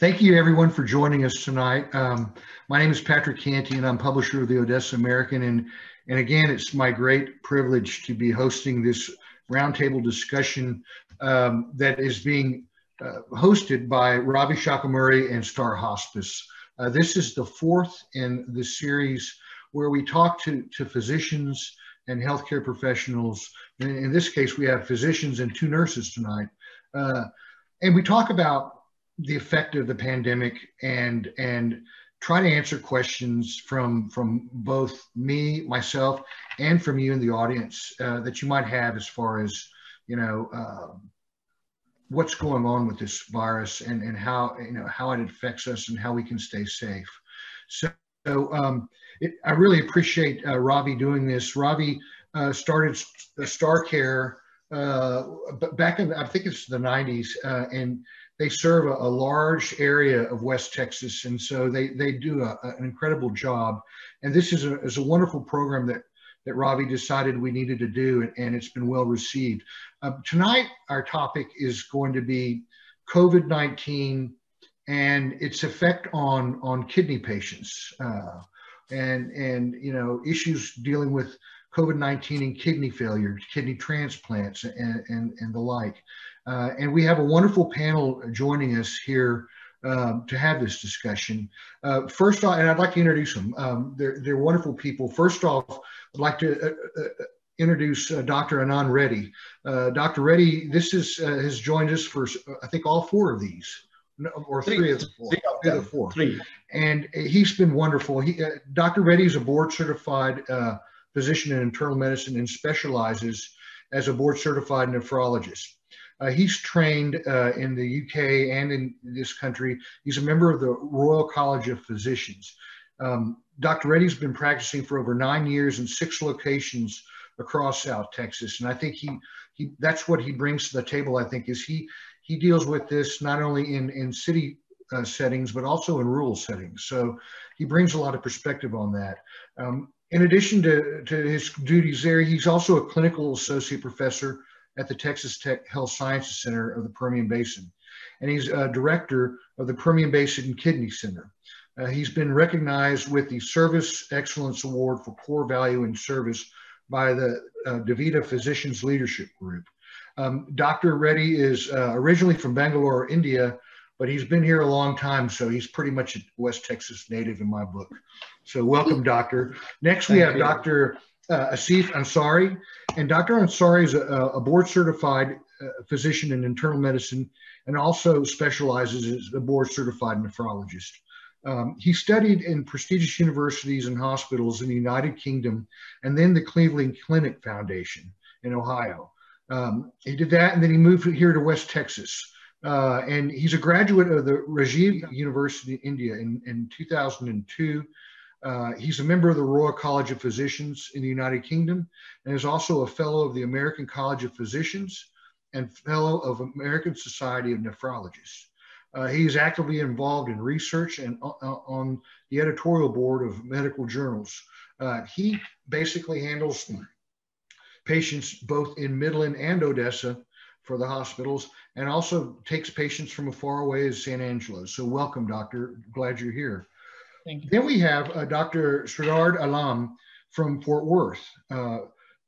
Thank you everyone for joining us tonight. Um, my name is Patrick Canty and I'm publisher of the Odessa American. And, and again, it's my great privilege to be hosting this roundtable discussion um, that is being uh, hosted by Ravi Shakumuri and Star Hospice. Uh, this is the fourth in the series where we talk to, to physicians and healthcare professionals. In, in this case, we have physicians and two nurses tonight. Uh, and we talk about the effect of the pandemic and and try to answer questions from from both me myself and from you in the audience uh, that you might have as far as you know uh, what's going on with this virus and and how you know how it affects us and how we can stay safe so, so um, it, I really appreciate uh, Ravi doing this. Ravi uh, started Star Care uh, back in I think it's the 90s uh, and they serve a, a, large area of West Texas, and so they they do a, an incredible job. And this is a, is a wonderful program that that Ravi decided we needed to do, and, and it's been well received. Uh, tonight, our topic is going to be COVID nineteen and its effect on on kidney patients, uh, and and you know issues dealing with COVID nineteen and kidney failure, kidney transplants, and and, and the like. Uh, and we have a wonderful panel joining us here um, to have this discussion. Uh, first off, and I'd like to introduce them. Um, they're, they're wonderful people. First off, I'd like to uh, uh introduce uh, Dr. Anand Reddy. Uh, Dr. Reddy, this is has joined us for, I think, all four of these. Or three, three of the four. Three of, the four. Three. And he's been wonderful. He, Dr. Reddy is a board certified physician in internal medicine and specializes as a board certified nephrologist. Uh, he's trained uh, in the UK and in this country. He's a member of the Royal College of Physicians. Um, Dr. Reddy's been practicing for over nine years in six locations across South Texas, and I think he he that's what he brings to the table. I think is he he deals with this not only in in city uh, settings but also in rural settings. So he brings a lot of perspective on that. Um, in addition to, to his duties there, he's also a clinical associate professor at the Texas Tech Health Sciences Center of the Permian Basin. And he's a director of the Permian Basin Kidney Center. Uh, he's been recognized with the Service Excellence Award for Core Value and Service by the uh, DaVita Physicians Leadership Group. Um, Dr. Reddy is uh, originally from Bangalore, India, but he's been here a long time, so he's pretty much a West Texas native in my book. So welcome, doctor. Next, we Thank have you. Dr uh, Asif Ansari. And Dr. Ansari is a, a board certified uh, physician in internal medicine and also specializes as a board certified nephrologist. Um, he studied in prestigious universities and hospitals in the United Kingdom and then the Cleveland Clinic Foundation in Ohio. Um, he did that and then he moved here to West Texas. Uh, and he's a graduate of the Rajiv University in India in, in 2002 uh, he's a member of the Royal College of Physicians in the United Kingdom and is also a fellow of the American College of Physicians and fellow of American Society of Nephrologists. Uh, he is actively involved in research and uh, uh on the editorial board of medical journals. Uh, he basically handles patients both in Midland and Odessa for the hospitals and also takes patients from as far away as San Angelo. So welcome, doctor. Glad you're here. Thank you. Then we have uh, Dr. Sridhar Allam from Fort Worth. Uh,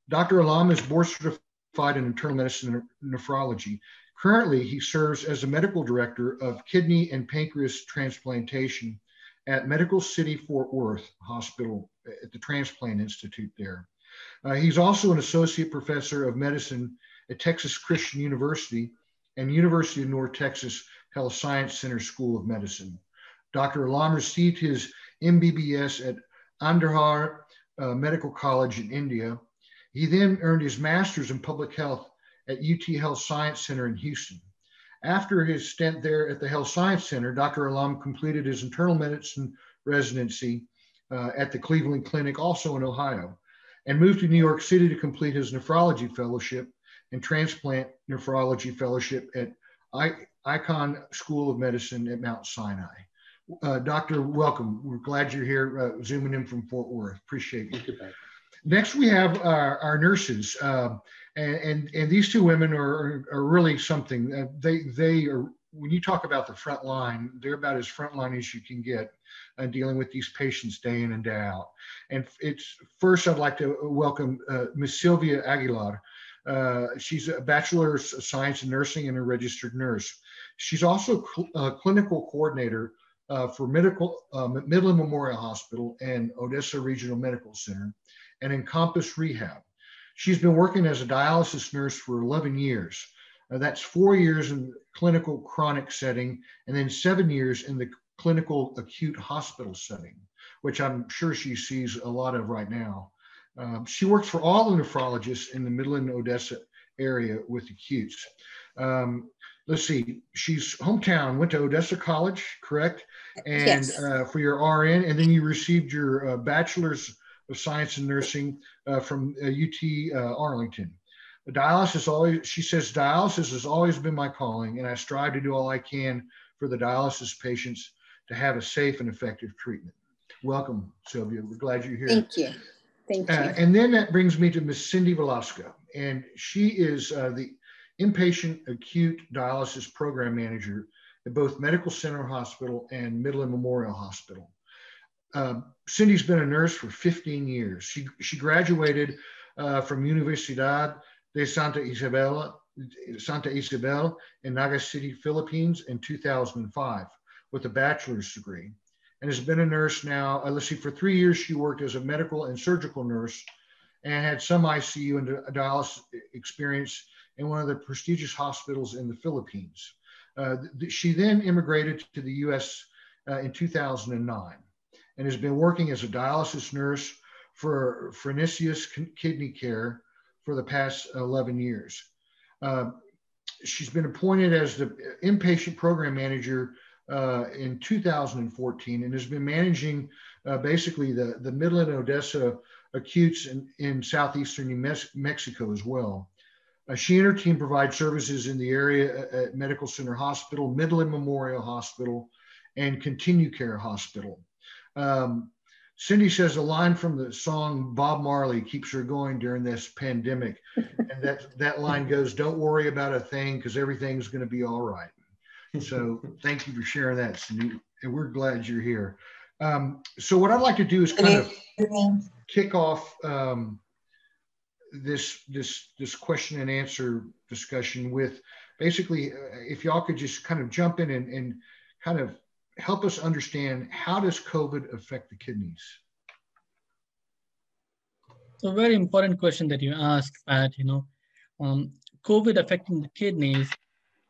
Dr. Allam is board certified in internal medicine and nephrology. Currently, he serves as a medical director of kidney and pancreas transplantation at Medical City Fort Worth Hospital at the Transplant Institute there. Uh, he's also an associate professor of medicine at Texas Christian University and University of North Texas Health Science Center School of Medicine. Dr. Allam received his MBBS at Andhra uh, Medical College in India. He then earned his master's in public health at UT Health Science Center in Houston. After his stint there at the Health Science Center, Dr. Allam completed his internal medicine residency uh, at the Cleveland Clinic, also in Ohio, and moved to New York City to complete his nephrology fellowship and transplant nephrology fellowship at I Icahn School of Medicine at Mount Sinai. Uh, Doctor, welcome. We're glad you're here, uh, zooming in from Fort Worth. Appreciate it. Next, we have our, our nurses, uh, and, and, and these two women are, are, really something. Uh, they they are when you talk about the front line, they're about as front line as you can get uh, dealing with these patients day in and day out. And it's first, I'd like to welcome uh, Ms. Sylvia Aguilar. Uh, she's a Bachelor of Science in Nursing and a registered nurse. She's also a uh, clinical coordinator uh, for medical, uh, Midland Memorial Hospital and Odessa Regional Medical Center and Encompass Rehab. She's been working as a dialysis nurse for 11 years. Uh, that's four years in clinical chronic setting and then seven years in the clinical acute hospital setting, which I'm sure she sees a lot of right now. Um, she works for all the nephrologists in the Midland Odessa area with acutes. Um, let's see, she's hometown, went to Odessa College, correct? And yes. uh, for your RN, and then you received your uh, bachelor's of science in nursing uh, from UT uh, uh, Arlington. Dialysis always, she says, dialysis has always been my calling, and I strive to do all I can for the dialysis patients to have a safe and effective treatment. Welcome, Sylvia. We're glad you're here. Thank you. Thank you. Uh, and then that brings me to Miss Cindy Velasco, and she is uh, the inpatient acute dialysis program manager at both Medical Center Hospital and Midland Memorial Hospital. Uh, Cindy's been a nurse for 15 years. She, she graduated uh, from Universidad de Santa Isabel, Santa Isabel in Naga City, Philippines in 2005 with a bachelor's degree and has been a nurse now. Uh, let's see, for three years, she worked as a medical and surgical nurse and had some ICU and dialysis experience in one of the prestigious hospitals in the Philippines. Uh, th- she then immigrated to the US uh, in 2009 and has been working as a dialysis nurse for Fresenius Kidney Care for the past 11 years. Uh, she's been appointed as the inpatient program manager uh, in 2014 and has been managing uh, basically the, the Midland Odessa acutes in, in southeastern New Mexico as well. Uh, she and her team provide services in the area at Medical Center Hospital, Midland Memorial Hospital, and Continue Care Hospital. Um, Cindy says a line from the song Bob Marley keeps her going during this pandemic. and that, that line goes, Don't worry about a thing because everything's going to be all right. So thank you for sharing that, Cindy. And we're glad you're here. Um, so, what I'd like to do is kind of kick off um, this this this question and answer discussion with basically, uh, if y'all could just kind of jump in and, and kind of help us understand how does COVID affect the kidneys? So very important question that you asked, Pat, you know, um, COVID affecting the kidneys,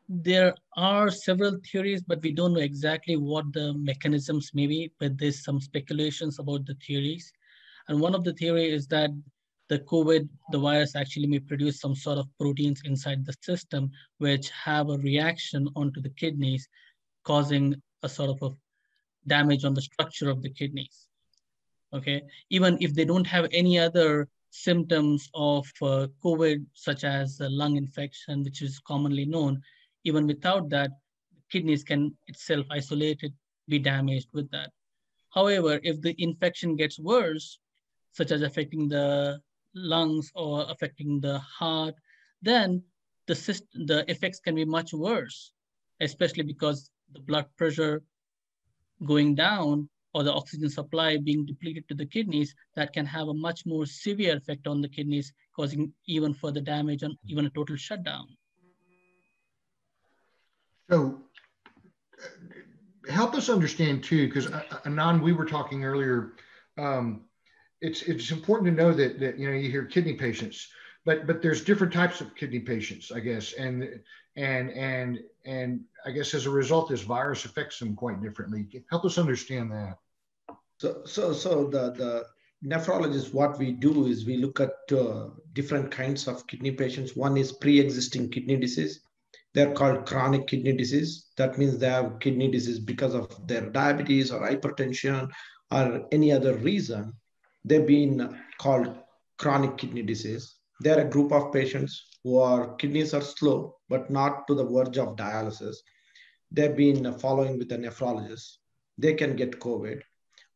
there are several theories, but we don't know exactly what the mechanisms may be, but there's some speculations about the theories. And one of the theory is that the COVID, the virus actually may produce some sort of proteins inside the system, which have a reaction onto the kidneys, causing a sort of a damage on the structure of the kidneys. Okay, even if they don't have any other symptoms of uh, COVID, such as uh, lung infection, which is commonly known, even without that, kidneys can itself isolated be damaged with that. However, if the infection gets worse, such as affecting the lungs or affecting the heart, then the, system, the effects can be much worse, especially because the blood pressure going down or the oxygen supply being depleted to the kidneys, that can have a much more severe effect on the kidneys, causing even further damage and even a total shutdown. So help us understand too, because uh, uh, Anand, we were talking earlier. Um, it's it's important to know that that you know you hear kidney patients, but but there's different types of kidney patients, I guess, and and and and I guess as a result, this virus affects them quite differently. Help us understand that. So so so the the nephrologist, what we do is we look at uh, different kinds of kidney patients. One is pre-existing kidney disease they're called chronic kidney disease. That means they have kidney disease because of their diabetes or hypertension or any other reason. They've been called chronic kidney disease. They're a group of patients who are kidneys are slow, but not to the verge of dialysis. They've been following with a nephrologist. They can get COVID.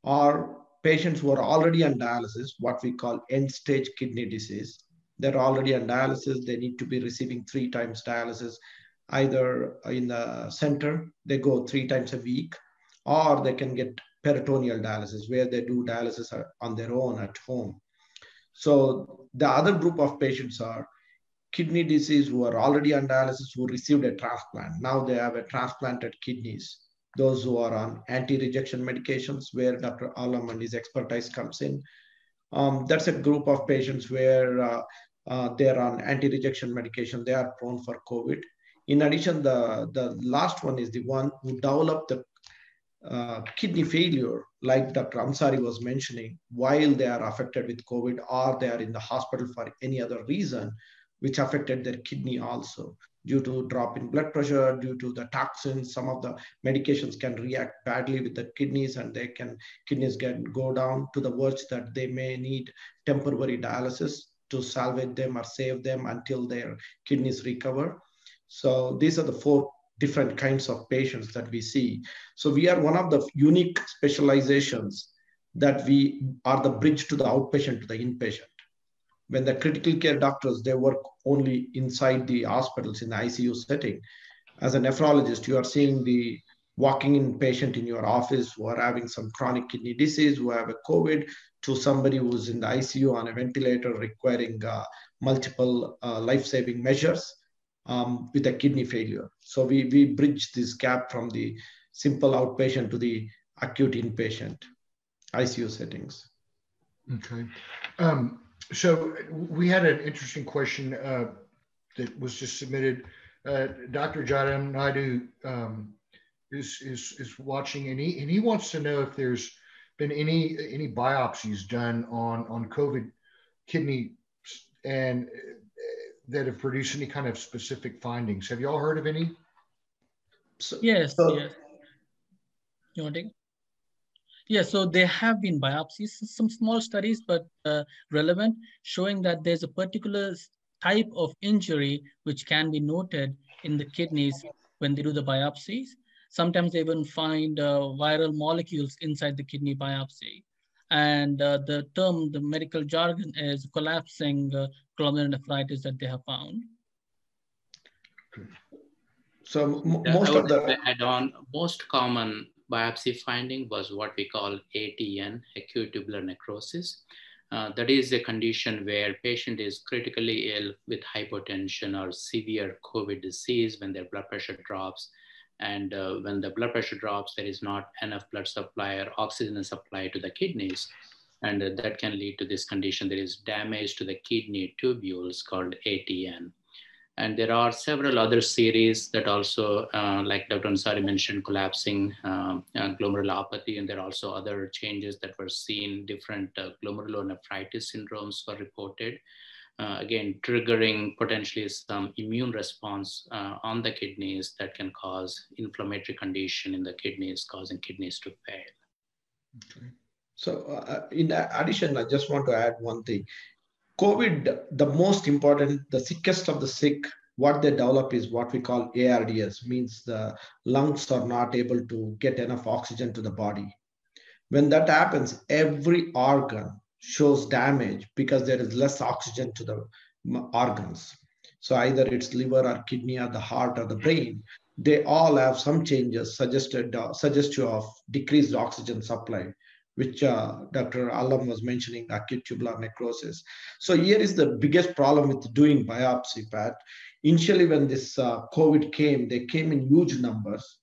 Or patients who are already on dialysis, what we call end stage kidney disease. They're already on dialysis. They need to be receiving three times dialysis either in the center, they go three times a week, or they can get peritoneal dialysis where they do dialysis on their own at home. So the other group of patients are kidney disease who are already on dialysis who received a transplant. Now they have a transplanted kidneys. Those who are on anti-rejection medications where Dr. Allam and his expertise comes in. Um, that's a group of patients where uh, uh, they're on anti-rejection medication. They are prone for COVID. In addition, the, the last one is the one who developed the uh, kidney failure, like Dr. Ansari was mentioning, while they are affected with COVID or they are in the hospital for any other reason, which affected their kidney also due to drop in blood pressure, due to the toxins. Some of the medications can react badly with the kidneys and they can, kidneys can go down to the verge that they may need temporary dialysis to salvage them or save them until their kidneys recover. So these are the four different kinds of patients that we see. So we are one of the unique specializations that we are the bridge to the outpatient to the inpatient. When the critical care doctors, they work only inside the hospitals in the ICU setting. As a nephrologist, you are seeing the walking in patient in your office who are having some chronic kidney disease, who have a COVID, to somebody who's in the ICU on a ventilator requiring uh, multiple uh, life-saving measures um, with a kidney failure. So we, we bridge this gap from the simple outpatient to the acute inpatient ICU settings. Okay. Um, so we had an interesting question uh, that was just submitted. Uh, Dr. Jadam Naidu um, is, is, is watching and he, and he wants to know if there's been any, any biopsies done on, on COVID kidney and that have produced any kind of specific findings. Have you all heard of any? So, yes, so, yes. You want to take? Yeah, so there have been biopsies, some small studies, but uh, relevant, showing that there's a particular type of injury which can be noted in the kidneys when they do the biopsies. Sometimes they even find uh, viral molecules inside the kidney biopsy. And uh, the term, the medical jargon is collapsing uh, glomerulonephritis that they have found. So most of the add on most common biopsy finding was what we call ATN, acute tubular necrosis. Uh, that is a condition where patient is critically ill with hypotension or severe COVID disease when their blood pressure drops. And uh, when the blood pressure drops, there is not enough blood supply or oxygen supply to the kidneys and uh, that can lead to this condition. There is damage to the kidney tubules called ATN. And there are several other series that also, uh, like Dr. Ansari mentioned, collapsing uh, uh, glomerulopathy, and there are also other changes that were seen. Different uh, glomerulonephritis syndromes were reported. Uh, again, triggering potentially some immune response uh, on the kidneys that can cause inflammatory condition in the kidneys, causing kidneys to fail. Okay. So uh, uh, in addition, I just want to add one thing. COVID, the most important, the sickest of the sick, what they develop is what we call ARDS, means the lungs are not able to get enough oxygen to the body. When that happens, every organ shows damage because there is less oxygen to the organs. So either it's liver or kidney or the heart or the brain, they all have some changes suggested uh, suggestive of decreased oxygen supply which uh, Dr. Allam was mentioning, acute tubular necrosis. So here is the biggest problem with doing biopsy, Pat. Initially, when this uh, COVID came, they came in huge numbers.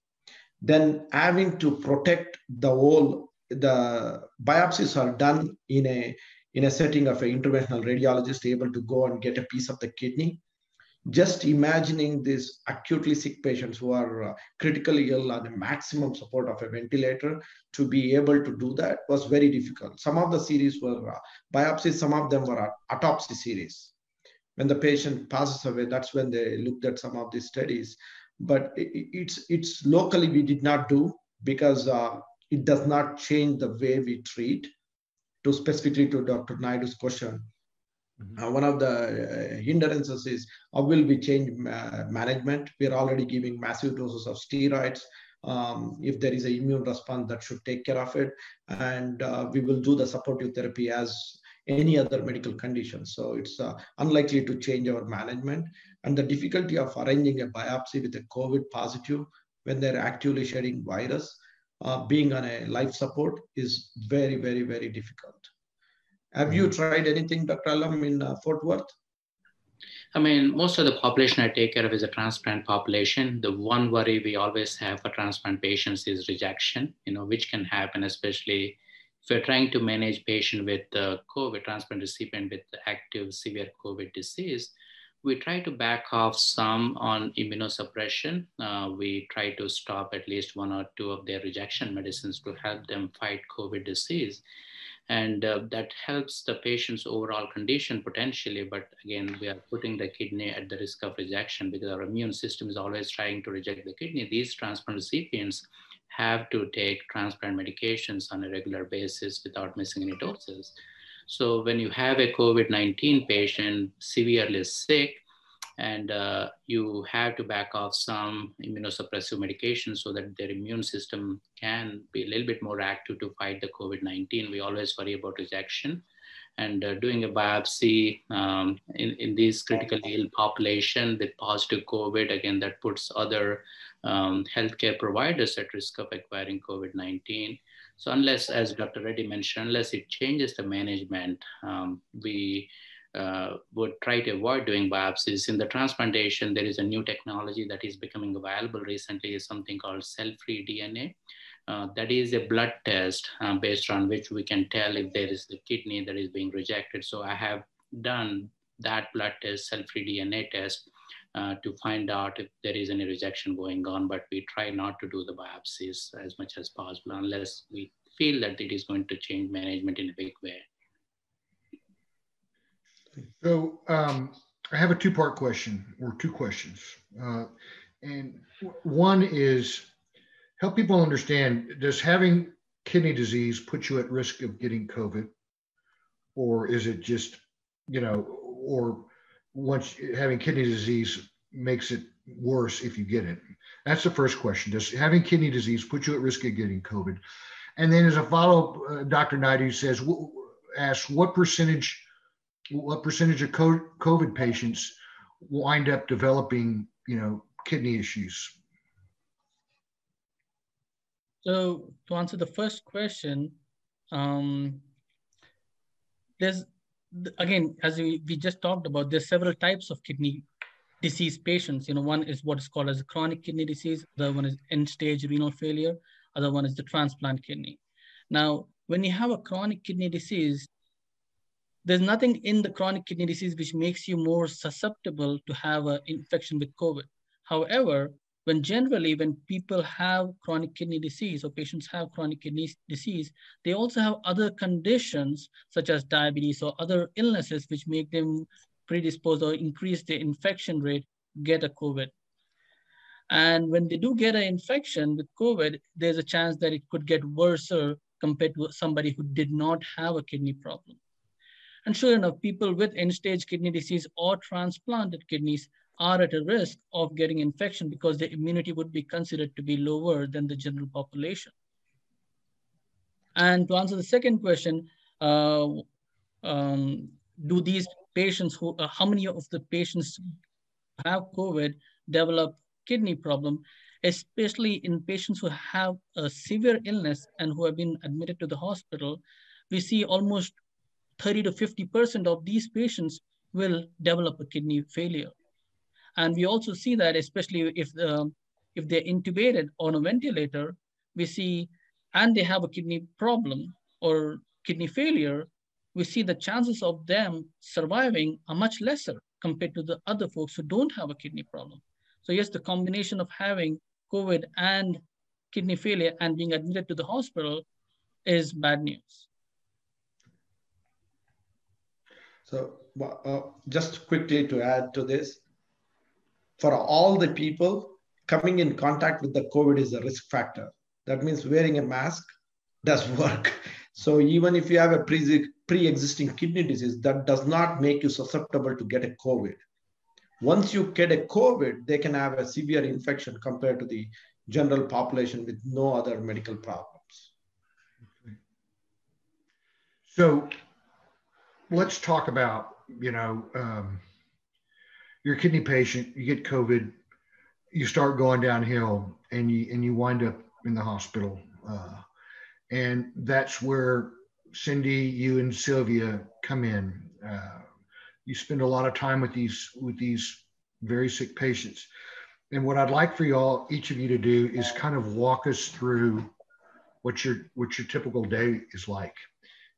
Then having to protect the whole, the biopsies are done in a in a setting of an interventional radiologist able to go and get a piece of the kidney just imagining these acutely sick patients who are uh, critically ill on the maximum support of a ventilator to be able to do that was very difficult. Some of the series were uh, biopsies, some of them were autopsy series. When the patient passes away, that's when they looked at some of these studies. But it's, it's locally we did not do because uh, it does not change the way we treat. To specifically to Dr. Naidu's question, uh, one of the uh, hindrances is how will we change management? We're already giving massive doses of steroids. Um, if there is an immune response that should take care of it. And uh, we will do the supportive therapy as any other medical condition. So it's uh, unlikely to change our management. And the difficulty of arranging a biopsy with a COVID positive when they're actively shedding virus, uh, being on a life support is very, very, very difficult. Have you mm-hmm. tried anything, Dr. Allam, in uh, Fort Worth? I mean, most of the population I take care of is a transplant population. The one worry we always have for transplant patients is rejection, you know, which can happen, especially if you're trying to manage patient with uh, COVID, transplant recipient with active severe COVID disease. We try to back off some on immunosuppression. Uh, we try to stop at least one or two of their rejection medicines to help them fight COVID disease. And uh, that helps the patient's overall condition potentially but again we are putting the kidney at the risk of rejection because our immune system is always trying to reject the kidney. These transplant recipients have to take transplant medications on a regular basis without missing any doses so when you have a covid-19 patient severely sick and uh, you have to back off some immunosuppressive medication so that their immune system can be a little bit more active to fight the COVID-19. We always worry about rejection and uh, doing a biopsy um, in, in these critically ill population with positive COVID, again, that puts other um, healthcare providers at risk of acquiring COVID-19. So unless, as Dr. Reddy mentioned, unless it changes the management, um, we uh, would try to avoid doing biopsies. In the transplantation, there is a new technology that is becoming available recently, is something called cell-free DNA. Uh, that is a blood test uh, based on which we can tell if there is the kidney that is being rejected. So I have done that blood test, cell-free DNA test, uh, to find out if there is any rejection going on, but we try not to do the biopsies as much as possible unless we feel that it is going to change management in a big way. So um, I have a two-part question or two questions. Uh, and one is help people understand, does having kidney disease put you at risk of getting COVID? Or is it just, you know, or once having kidney disease makes it worse if you get it? That's the first question. Does having kidney disease put you at risk of getting COVID? And then as a follow-up, uh, Dr. Naidu says, asks what percentage what percentage of COVID patients wind up developing, you know, kidney issues? So to answer the first question, um, there's again, as we, we just talked about, there's several types of kidney disease patients. You know, one is what is called as a chronic kidney disease. The other one is end-stage renal failure. Other one is the transplant kidney. Now, when you have a chronic kidney disease, there's nothing in the chronic kidney disease which makes you more susceptible to have an infection with COVID. However, when generally when people have chronic kidney disease or patients have chronic kidney disease, they also have other conditions such as diabetes or other illnesses which make them predisposed or increase the infection rate, get a COVID. And when they do get an infection with COVID, there's a chance that it could get worse compared to somebody who did not have a kidney problem. And sure enough, people with end-stage kidney disease or transplanted kidneys are at a risk of getting infection because their immunity would be considered to be lower than the general population. And to answer the second question, uh, um, do these patients who, uh, how many of the patients have COVID develop kidney problem, especially in patients who have a severe illness and who have been admitted to the hospital, we see almost 30 to 50% of these patients will develop a kidney failure. And we also see that, especially if, the, if they're intubated on a ventilator, we see, and they have a kidney problem or kidney failure, we see the chances of them surviving are much lesser compared to the other folks who don't have a kidney problem. So yes, the combination of having COVID and kidney failure and being admitted to the hospital is bad news. So uh, just quickly to add to this, for all the people coming in contact with the COVID is a risk factor. That means wearing a mask does work. So even if you have a pre-existing kidney disease, that does not make you susceptible to get a COVID. Once you get a COVID, they can have a severe infection compared to the general population with no other medical problems. So let's talk about you know um, your kidney patient. You get COVID, you start going downhill, and you and you wind up in the hospital, uh, and that's where Cindy, you and Sylvia come in. Uh, you spend a lot of time with these with these very sick patients. And what I'd like for y'all, each of you to do is kind of walk us through what your what your typical day is like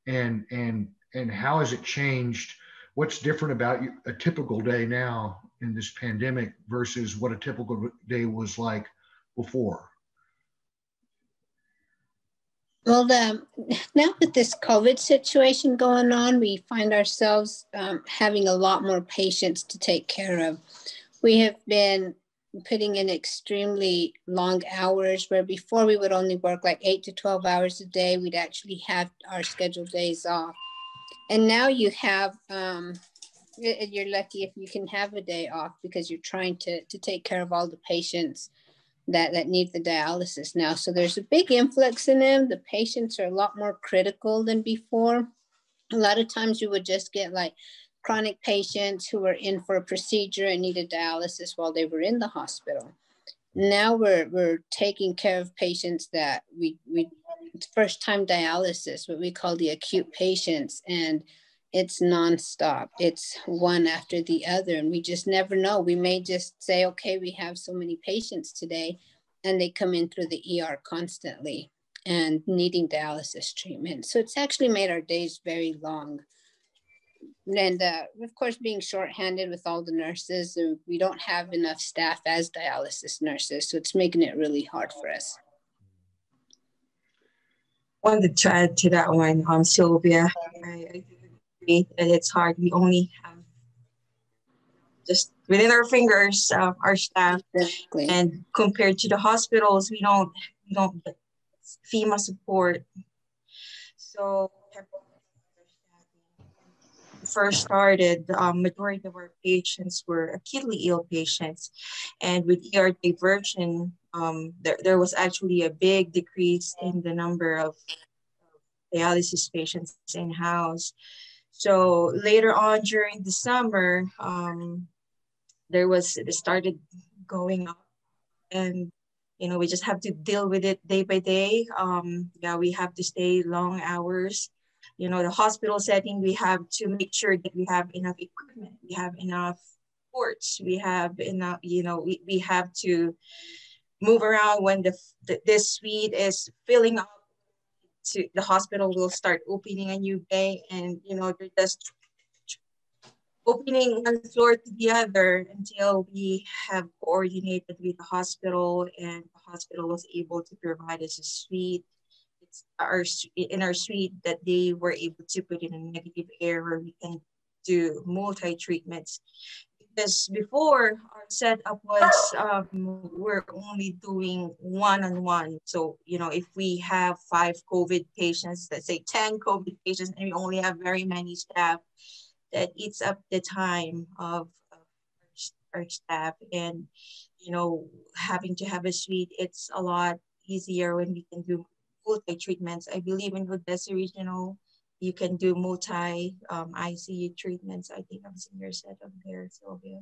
and and and how has it changed what's different about a typical day now in this pandemic versus what a typical day was like before? Well the, now with this covid situation going on we find ourselves um, having a lot more patients to take care of. We have been putting in extremely long hours where before we would only work like 8 to 12 hours a day. We'd actually have our scheduled days off and now you have um, you're lucky if you can have a day off because you're trying to, to take care of all the patients that, that need the dialysis now. So there's a big influx in them. The patients are a lot more critical than before. A lot of times you would just get like chronic patients who were in for a procedure and needed dialysis while they were in the hospital. Now we're, we're taking care of patients that we, we first time dialysis, what we call the acute patients, and it's nonstop. It's one after the other, and we just never know. We may just say, okay, we have so many patients today, and they come in through the ER constantly and needing dialysis treatment. So it's actually made our days very long and uh, of course being shorthanded with all the nurses uh, we don't have enough staff as dialysis nurses so it's making it really hard for us wanted to add to that one um sylvia i, I agree that it's hard we only have just within our fingers uh, our staff exactly. and compared to the hospitals we don't we don't get fema support so first started, um, majority of our patients were acutely ill patients. And with ER diversion, um, there, there was actually a big decrease in the number of dialysis patients in house. So later on during the summer, um, there was, it started going up and you know, we just have to deal with it day by day. Um, yeah, we have to stay long hours you know, the hospital setting, we have to make sure that we have enough equipment, we have enough ports, we have enough, you know, we, we have to move around when the, the this suite is filling up to the hospital will start opening a new bay and you know they're just opening one floor to the other until we have coordinated with the hospital and the hospital was able to provide us a suite it's our in our suite that they were able to put in a negative air where we can do multi treatments. Because before our setup was um, we're only doing one on one. So you know if we have five COVID patients, let's say ten COVID patients, and we only have very many staff, that eats up the time of, of our staff and you know having to have a suite it's a lot easier when we can do multi treatments. I believe in Odessa Regional, you can do multi um, ICU treatments. I think I'm seeing your setup there, Sylvia.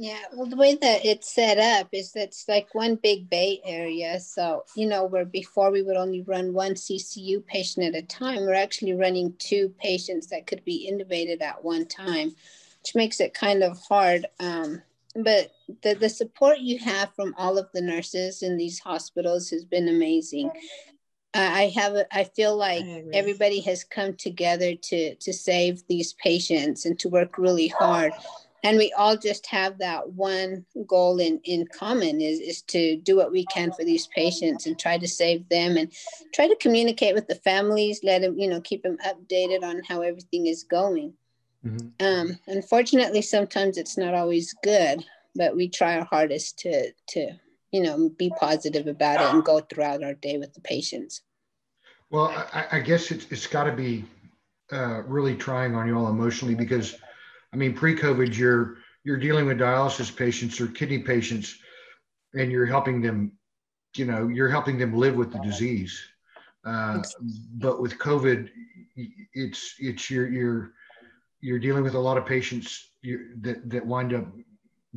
Yeah, well, the way that it's set up is that it's like one big bay area. So, you know, where before we would only run one CCU patient at a time, we're actually running two patients that could be intubated at one time, which makes it kind of hard. Um, but the, the support you have from all of the nurses in these hospitals has been amazing. I have I feel like I everybody has come together to to save these patients and to work really hard. And we all just have that one goal in, in common is, is to do what we can for these patients and try to save them and try to communicate with the families, let them, you know, keep them updated on how everything is going. Mm-hmm. Um, unfortunately, sometimes it's not always good, but we try our hardest to, to, you know, be positive about it and go throughout our day with the patients. Well, I, I guess it's, it's got to be uh, really trying on you all emotionally because, I mean, pre-COVID, you're you're dealing with dialysis patients or kidney patients, and you're helping them, you know, you're helping them live with the disease. Uh, but with COVID, it's it's you're you're you're dealing with a lot of patients that that wind up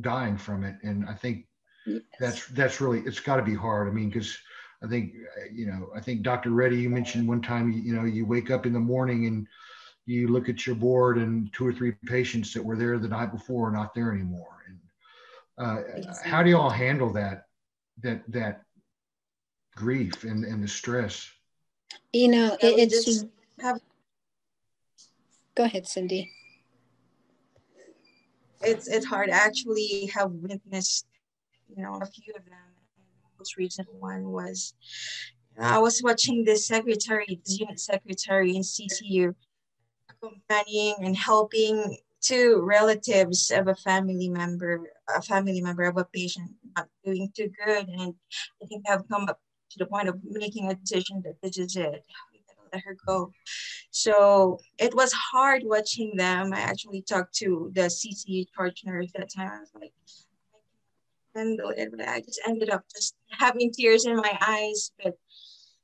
dying from it, and I think yes. that's that's really it's got to be hard. I mean, because I think you know I think Dr. Reddy, you mentioned one time you, you know you wake up in the morning and you look at your board and two or three patients that were there the night before are not there anymore. And uh, exactly. how do you all handle that that that grief and, and the stress? You know, it, it's have Go ahead, Cindy. It's it's hard. I actually have witnessed, you know, a few of them. Most recent one was uh, I was watching the secretary, the unit secretary in CCU, accompanying and helping two relatives of a family member, a family member of a patient not doing too good. And I think I've come up to the point of making a decision that this is it let her go. So it was hard watching them. I actually talked to the CCU charge nurse that time. I was like, and I just ended up just having tears in my eyes. But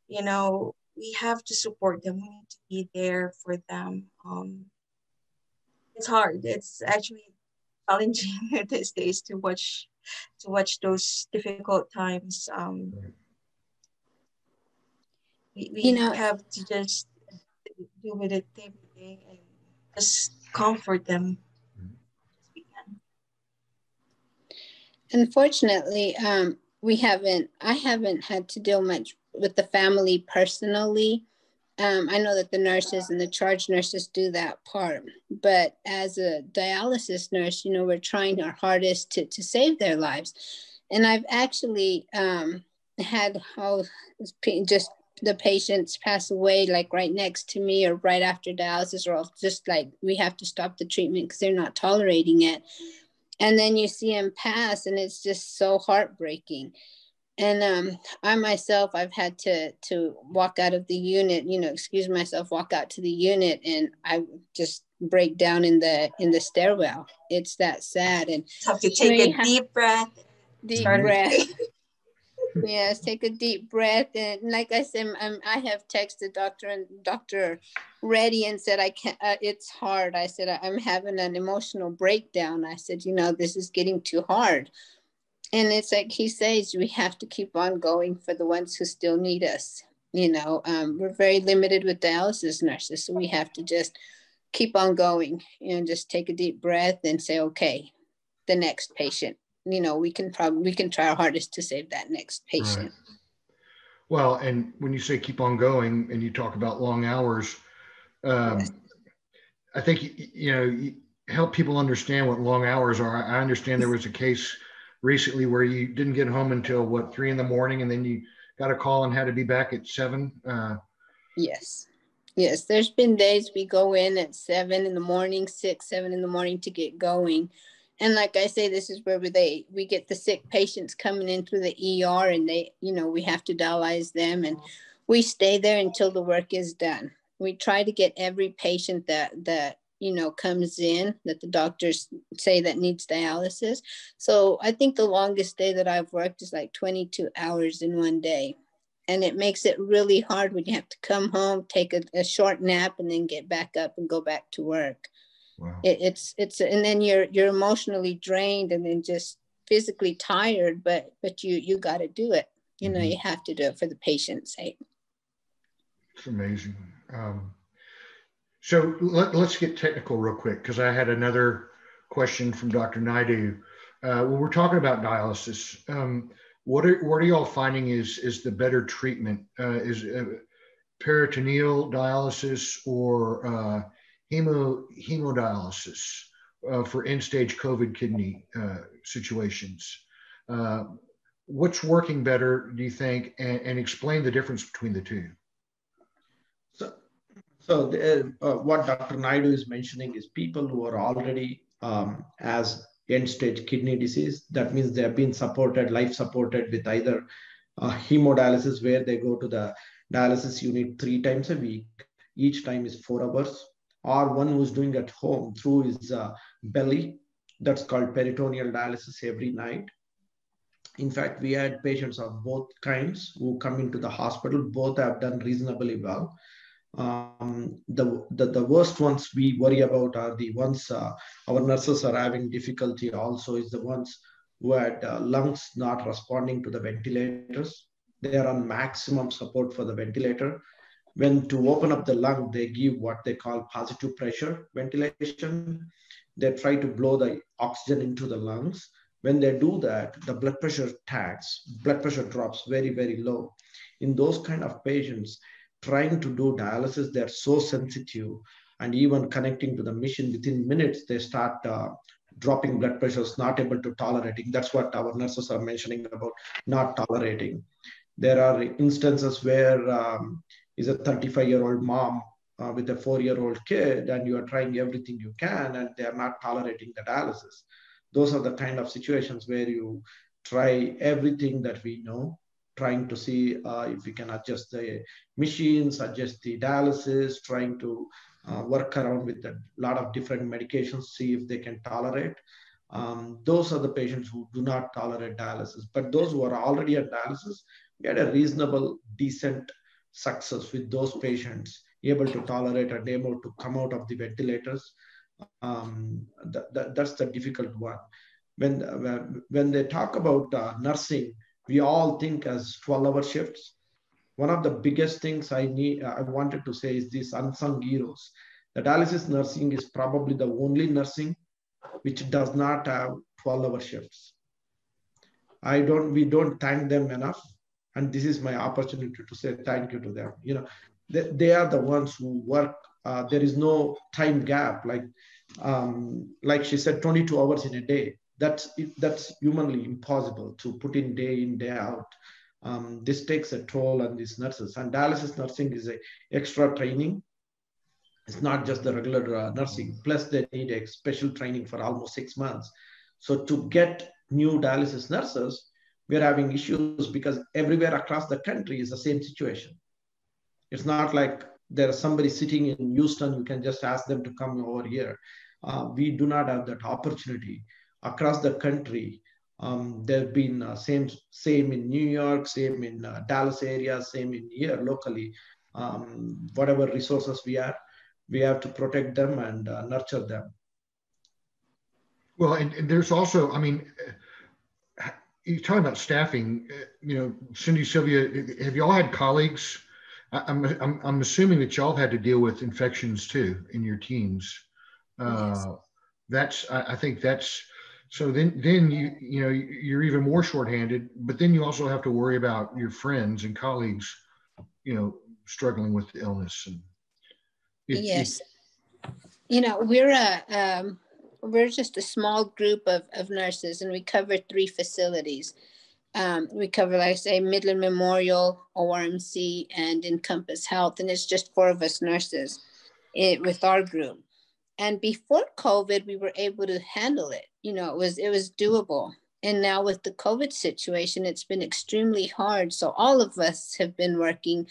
you know, we have to support them. We need to be there for them. Um, it's hard. It's actually challenging these days to watch to watch those difficult times. Um, we, we you know, have to just deal with it every day and just comfort them. Unfortunately, um, we haven't. I haven't had to deal much with the family personally. Um, I know that the nurses and the charge nurses do that part, but as a dialysis nurse, you know, we're trying our hardest to to save their lives. And I've actually um, had just the patients pass away like right next to me or right after dialysis or just like we have to stop the treatment because they're not tolerating it and then you see them pass and it's just so heartbreaking. And um, i myself i've had to to walk out of the unit you know excuse myself walk out to the unit and i just break down in the in the stairwell. It's that sad and have to take a deep breath. Deep breath yes, take a deep breath. And like I said, I'm, i have texted Doctor and Dr. Reddy and said, I can't, uh, it's hard. I said, I'm having an emotional breakdown. I said, you know, this is getting too hard. And it's like he says, we have to keep on going for the ones who still need us. You know, um, we're very limited with dialysis nurses. So we have to just keep on going and just take a deep breath and say, okay, the next patient you know we can probably we can try our hardest to save that next patient right. well and when you say keep on going and you talk about long hours um, yes. i think you know you help people understand what long hours are i understand there was a case recently where you didn't get home until what three in the morning and then you got a call and had to be back at seven uh, yes yes there's been days we go in at seven in the morning six seven in the morning to get going and like I say, this is where they we get the sick patients coming in through the ER, and they, you know, we have to dialyze them, and we stay there until the work is done. We try to get every patient that that you know comes in that the doctors say that needs dialysis. So I think the longest day that I've worked is like 22 hours in one day. And it makes it really hard when you have to come home, take a, a short nap, and then get back up and go back to work. Wow. It, it's it's and then you're you're emotionally drained and then just physically tired, but but you you got to do it. You know, mm-hmm. you have to do it for the patient's sake. It's amazing. Um, so let, us get technical real quick because I had another question from Dr. Naidu. Uh, when we're talking about dialysis, um, what are what are y'all finding is is the better treatment? Uh, is uh, peritoneal dialysis or uh, hemo, hemodialysis uh, for end-stage COVID kidney uh, situations. Uh, what's working better, do you think, and, and, explain the difference between the two? So, so the, uh, what Dr. Naidu is mentioning is people who are already um, as end-stage kidney disease. That means they have been supported, life supported with either uh, hemodialysis, where they go to the dialysis unit three times a week. Each time is four hours or one who's doing at home through his uh, belly. That's called peritoneal dialysis every night. In fact, we had patients of both kinds who come into the hospital. Both have done reasonably well. Um, the, the, the worst ones we worry about are the ones uh, our nurses are having difficulty also is the ones who had uh, lungs not responding to the ventilators. They are on maximum support for the ventilator. When to open up the lung, they give what they call positive pressure ventilation. They try to blow the oxygen into the lungs. When they do that, the blood pressure tags, blood pressure drops very, very low. In those kind of patients, trying to do dialysis, they're so sensitive and even connecting to the machine within minutes, they start uh, dropping blood pressures, not able to tolerating. That's what our nurses are mentioning about not tolerating. There are instances where um, is a 35 year old mom uh, with a four year old kid and you are trying everything you can and they are not tolerating the dialysis. Those are the kind of situations where you try everything that we know trying to see uh, if we can adjust the machines, adjust the dialysis, trying to uh, work around with a lot of different medications, see if they can tolerate. Um, those are the patients who do not tolerate dialysis. But those who are already at dialysis, we had a reasonable, decent success with those patients able to tolerate and able to come out of the ventilators. Um, that, that, that's the difficult one. When, when they talk about uh, nursing, we all think as 12 hour shifts. One of the biggest things I need, I wanted to say is these unsung heroes. The dialysis nursing is probably the only nursing which does not have 12 hour shifts. I don't, we don't thank them enough. And this is my opportunity to say thank you to them. You know, they, they are the ones who work. Uh, there is no time gap. Like, um, like she said, 22 hours in a day that's that's humanly impossible to put in day in day out um, this takes a toll on these nurses and dialysis nursing is a extra training it's not just the regular uh, nursing plus they need a special training for almost six months so to get new dialysis nurses we're having issues because everywhere across the country is the same situation it's not like there's somebody sitting in houston you can just ask them to come over here uh, we do not have that opportunity across the country. Um, there have been uh, same same in New York, same in uh, Dallas area, same in here locally. Um, whatever resources we have, we have to protect them and uh, nurture them. Well, and, and, there's also, I mean, you're talking about staffing. Uh, you know, Cindy, Sylvia, have y'all had colleagues? I'm, I'm, I'm assuming that y'all had to deal with infections too in your teams. Uh, yes. That's, I, I think that's so then, then you you know you're even more shorthanded. But then you also have to worry about your friends and colleagues, you know, struggling with the illness. And it, yes, it, you know we're a um, we're just a small group of, of nurses, and we cover three facilities. Um, we cover, like I say, Midland Memorial, ORMC, and Encompass Health, and it's just four of us nurses it, with our group. And before COVID, we were able to handle it you know, it was it was doable. And now with the COVID situation, it's been extremely hard. So all of us have been working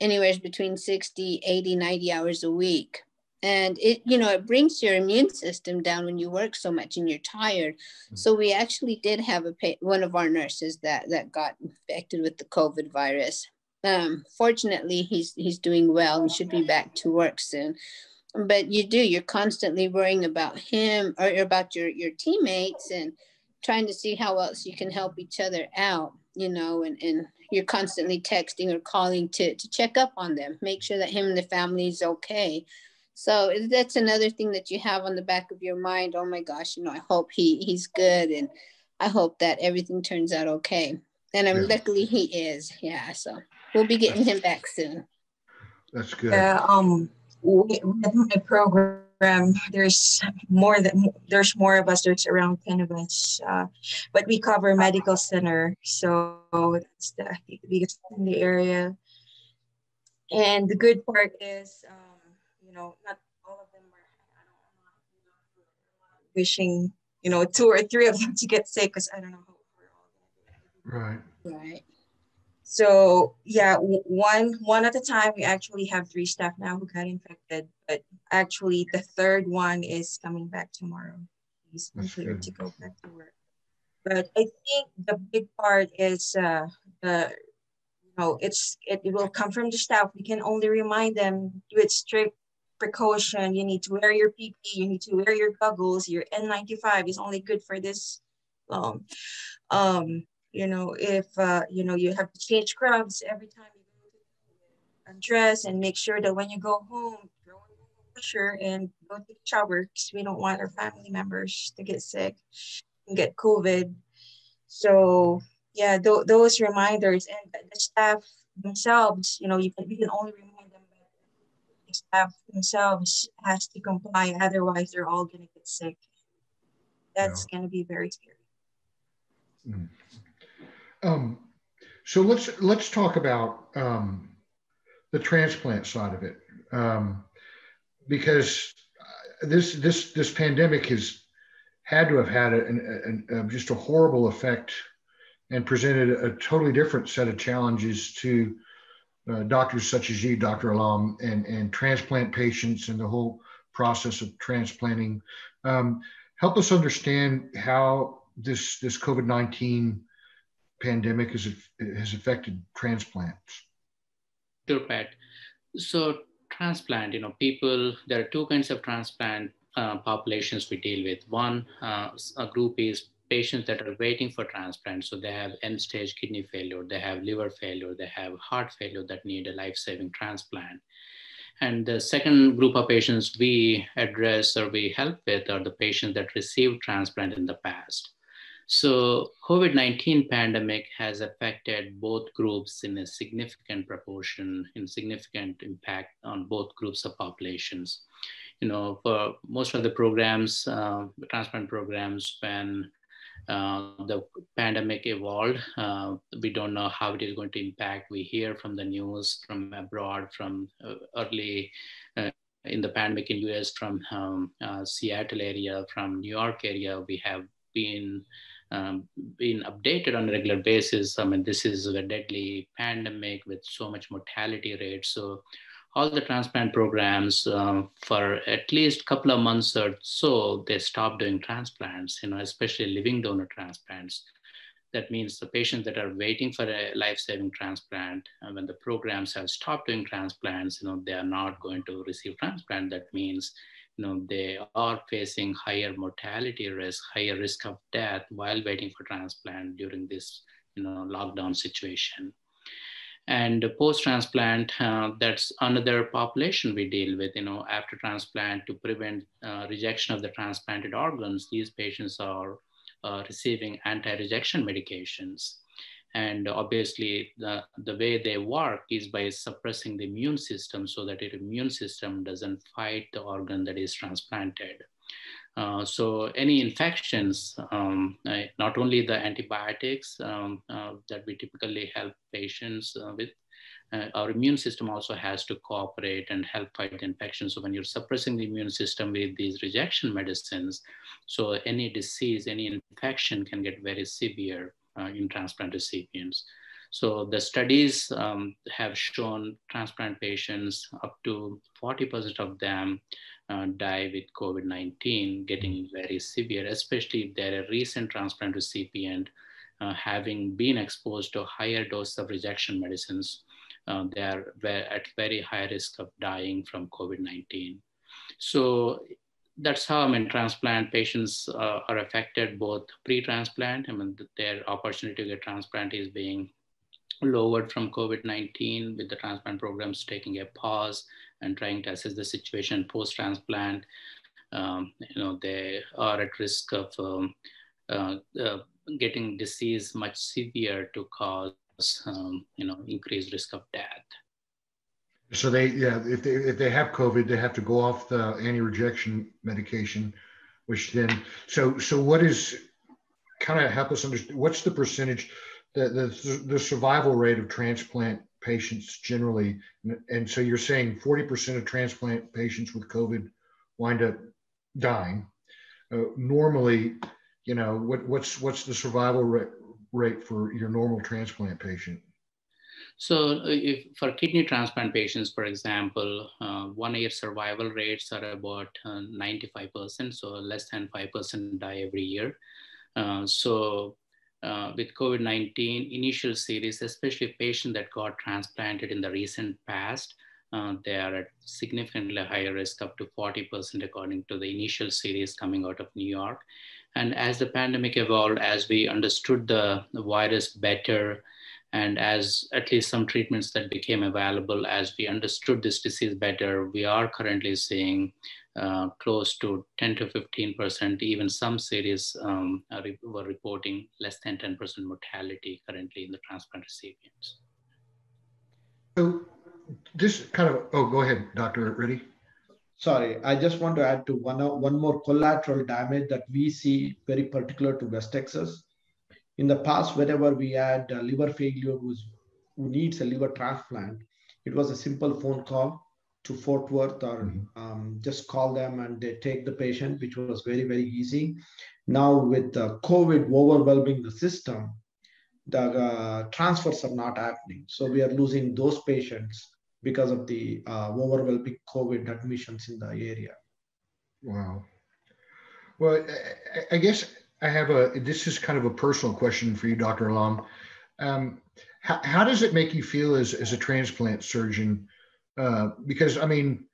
anywhere between 60, 80, 90 hours a week. And it, you know, it brings your immune system down when you work so much and you're tired. Mm-hmm. So we actually did have a one of our nurses that that got infected with the COVID virus. Um, fortunately, he's he's doing well and should be back to work soon but you do you're constantly worrying about him or about your your teammates and trying to see how else you can help each other out you know and, and you're constantly texting or calling to to check up on them make sure that him and the family is okay so that's another thing that you have on the back of your mind oh my gosh you know i hope he he's good and i hope that everything turns out okay and i'm yeah. luckily he is yeah so we'll be getting him back soon that's good yeah um with my program, there's more than there's more of us. There's around ten of us, uh, but we cover medical center, so that's the biggest in the area. And the good part is, um, you know, not all of them are. I don't, wishing, you know, two or three of them to get sick because I don't know how we're all going to Right. Right. So yeah, one one at a time. We actually have three staff now who got infected, but actually the third one is coming back tomorrow. He's cleared to go back to work. But I think the big part is uh, the you know, it's it, it will come from the staff. We can only remind them do it strict precaution. You need to wear your PP, you need to wear your goggles, your N95 is only good for this long. Um, you know, if uh, you know you have to change scrubs every time you go to undress and make sure that when you go home, washer and go take a shower because we don't want our family members to get sick and get COVID. So yeah, th- those reminders and the staff themselves, you know, you can, we can only but the staff themselves has to comply. Otherwise, they're all going to get sick. That's yeah. going to be very scary. Mm. Um, so let's let's talk about um, the transplant side of it, um, because this this this pandemic has had to have had an, a, just a horrible effect and presented a totally different set of challenges to uh, doctors such as you, Dr. Allam, and, and transplant patients and the whole process of transplanting. Um, help us understand how this, this COVID 19 pandemic has, has affected transplants. Sure, Pat. So, transplant, you know, people, there are two kinds of transplant uh, populations we deal with. One uh, a group is patients that are waiting for transplant. So they have end stage kidney failure, they have liver failure, they have heart failure that need a life saving transplant. And the second group of patients we address or we help with are the patients that received transplant in the past. So COVID-19 pandemic has affected both groups in a significant proportion, in significant impact on both groups of populations. You know, for most of the programs, uh, transplant programs, when the pandemic evolved. Uh, we don't know how it is going to impact. We hear from the news from abroad, from uh, early uh, in the pandemic in US, from um, uh, Seattle area, from New York area. We have been um, been updated on a regular basis. I mean, this is a deadly pandemic with so much mortality rate. So all the transplant programs um, for at least a couple of months or so, they stopped doing transplants, you know, especially living donor transplants. That means the patients that are waiting for a life-saving transplant, and uh, when the programs have stopped doing transplants, you know, they are not going to receive transplant. That means, you know, they are facing higher mortality risk, higher risk of death while waiting for transplant during this, you know, lockdown situation. And post-transplant, uh, that's another population we deal with. You know, after transplant to prevent uh, rejection of the transplanted organs, these patients are uh, receiving anti-rejection medications. And obviously, the, the way they work is by suppressing the immune system so that the immune system doesn't fight the organ that is transplanted. Uh, so any infections, um, uh, not only the antibiotics um, uh, that we typically help patients uh, with, uh, our immune system also has to cooperate and help fight infections. So when you're suppressing the immune system with these rejection medicines, so any disease, any infection can get very severe in transplant recipients. So the studies um, have shown transplant patients up to 40% of them uh, die with COVID-19 getting very severe, especially if they're a recent transplant recipient uh, having been exposed to higher dose of rejection medicines, uh, they are at very high risk of dying from COVID-19. So that's how I mean transplant patients uh, are affected both pre-transplant. I mean their opportunity to get transplant is being lowered from COVID-19 with the transplant programs taking a pause and trying to assess the situation post-transplant. Um, you know, they are at risk of um, uh, uh, getting disease much severe to cause, um, you know, increased risk of death. So they, yeah, if they if they have COVID, they have to go off the anti-rejection medication, which then, so so what is, kind of help us understand what's the percentage, the the the survival rate of transplant patients generally. And so you're saying 40% of transplant patients with COVID wind up dying. Uh, normally, you know, what, what's what's the survival rate, rate for your normal transplant patient? So, uh, if for kidney transplant patients, for example, uh, one year survival rates are about uh, 95%, so less than 5% die every year. Uh, so, uh, with COVID-19 initial series, especially patients that got transplanted in the recent past, uh, they are at significantly higher risk, up to 40% according to the initial series coming out of New York. And as the pandemic evolved, as we understood the, the virus better, and as at least some treatments that became available, as we understood this disease better, we are currently seeing uh, close to 10 to 15%, even some series um, were reporting less than 10% mortality currently in the transplant recipients. So this kind of, oh, go ahead, Dr. Reddy. Sorry, I just want to add to one, one more collateral damage that we see very particular to West Texas. In the past, whenever we had liver failure who's, who needs a liver transplant, it was a simple phone call to Fort Worth or mm-hmm. um, just call them and they take the patient, which was very, very easy. Now with uh, COVID overwhelming the system, the uh, transfers are not happening. So we are losing those patients because of the uh, overwhelming COVID admissions in the area. Wow. Well, I guess I have a, this is kind of a personal question for you, Dr. Allam. Um, how, how, does it make you feel as, as a transplant surgeon uh, because I mean,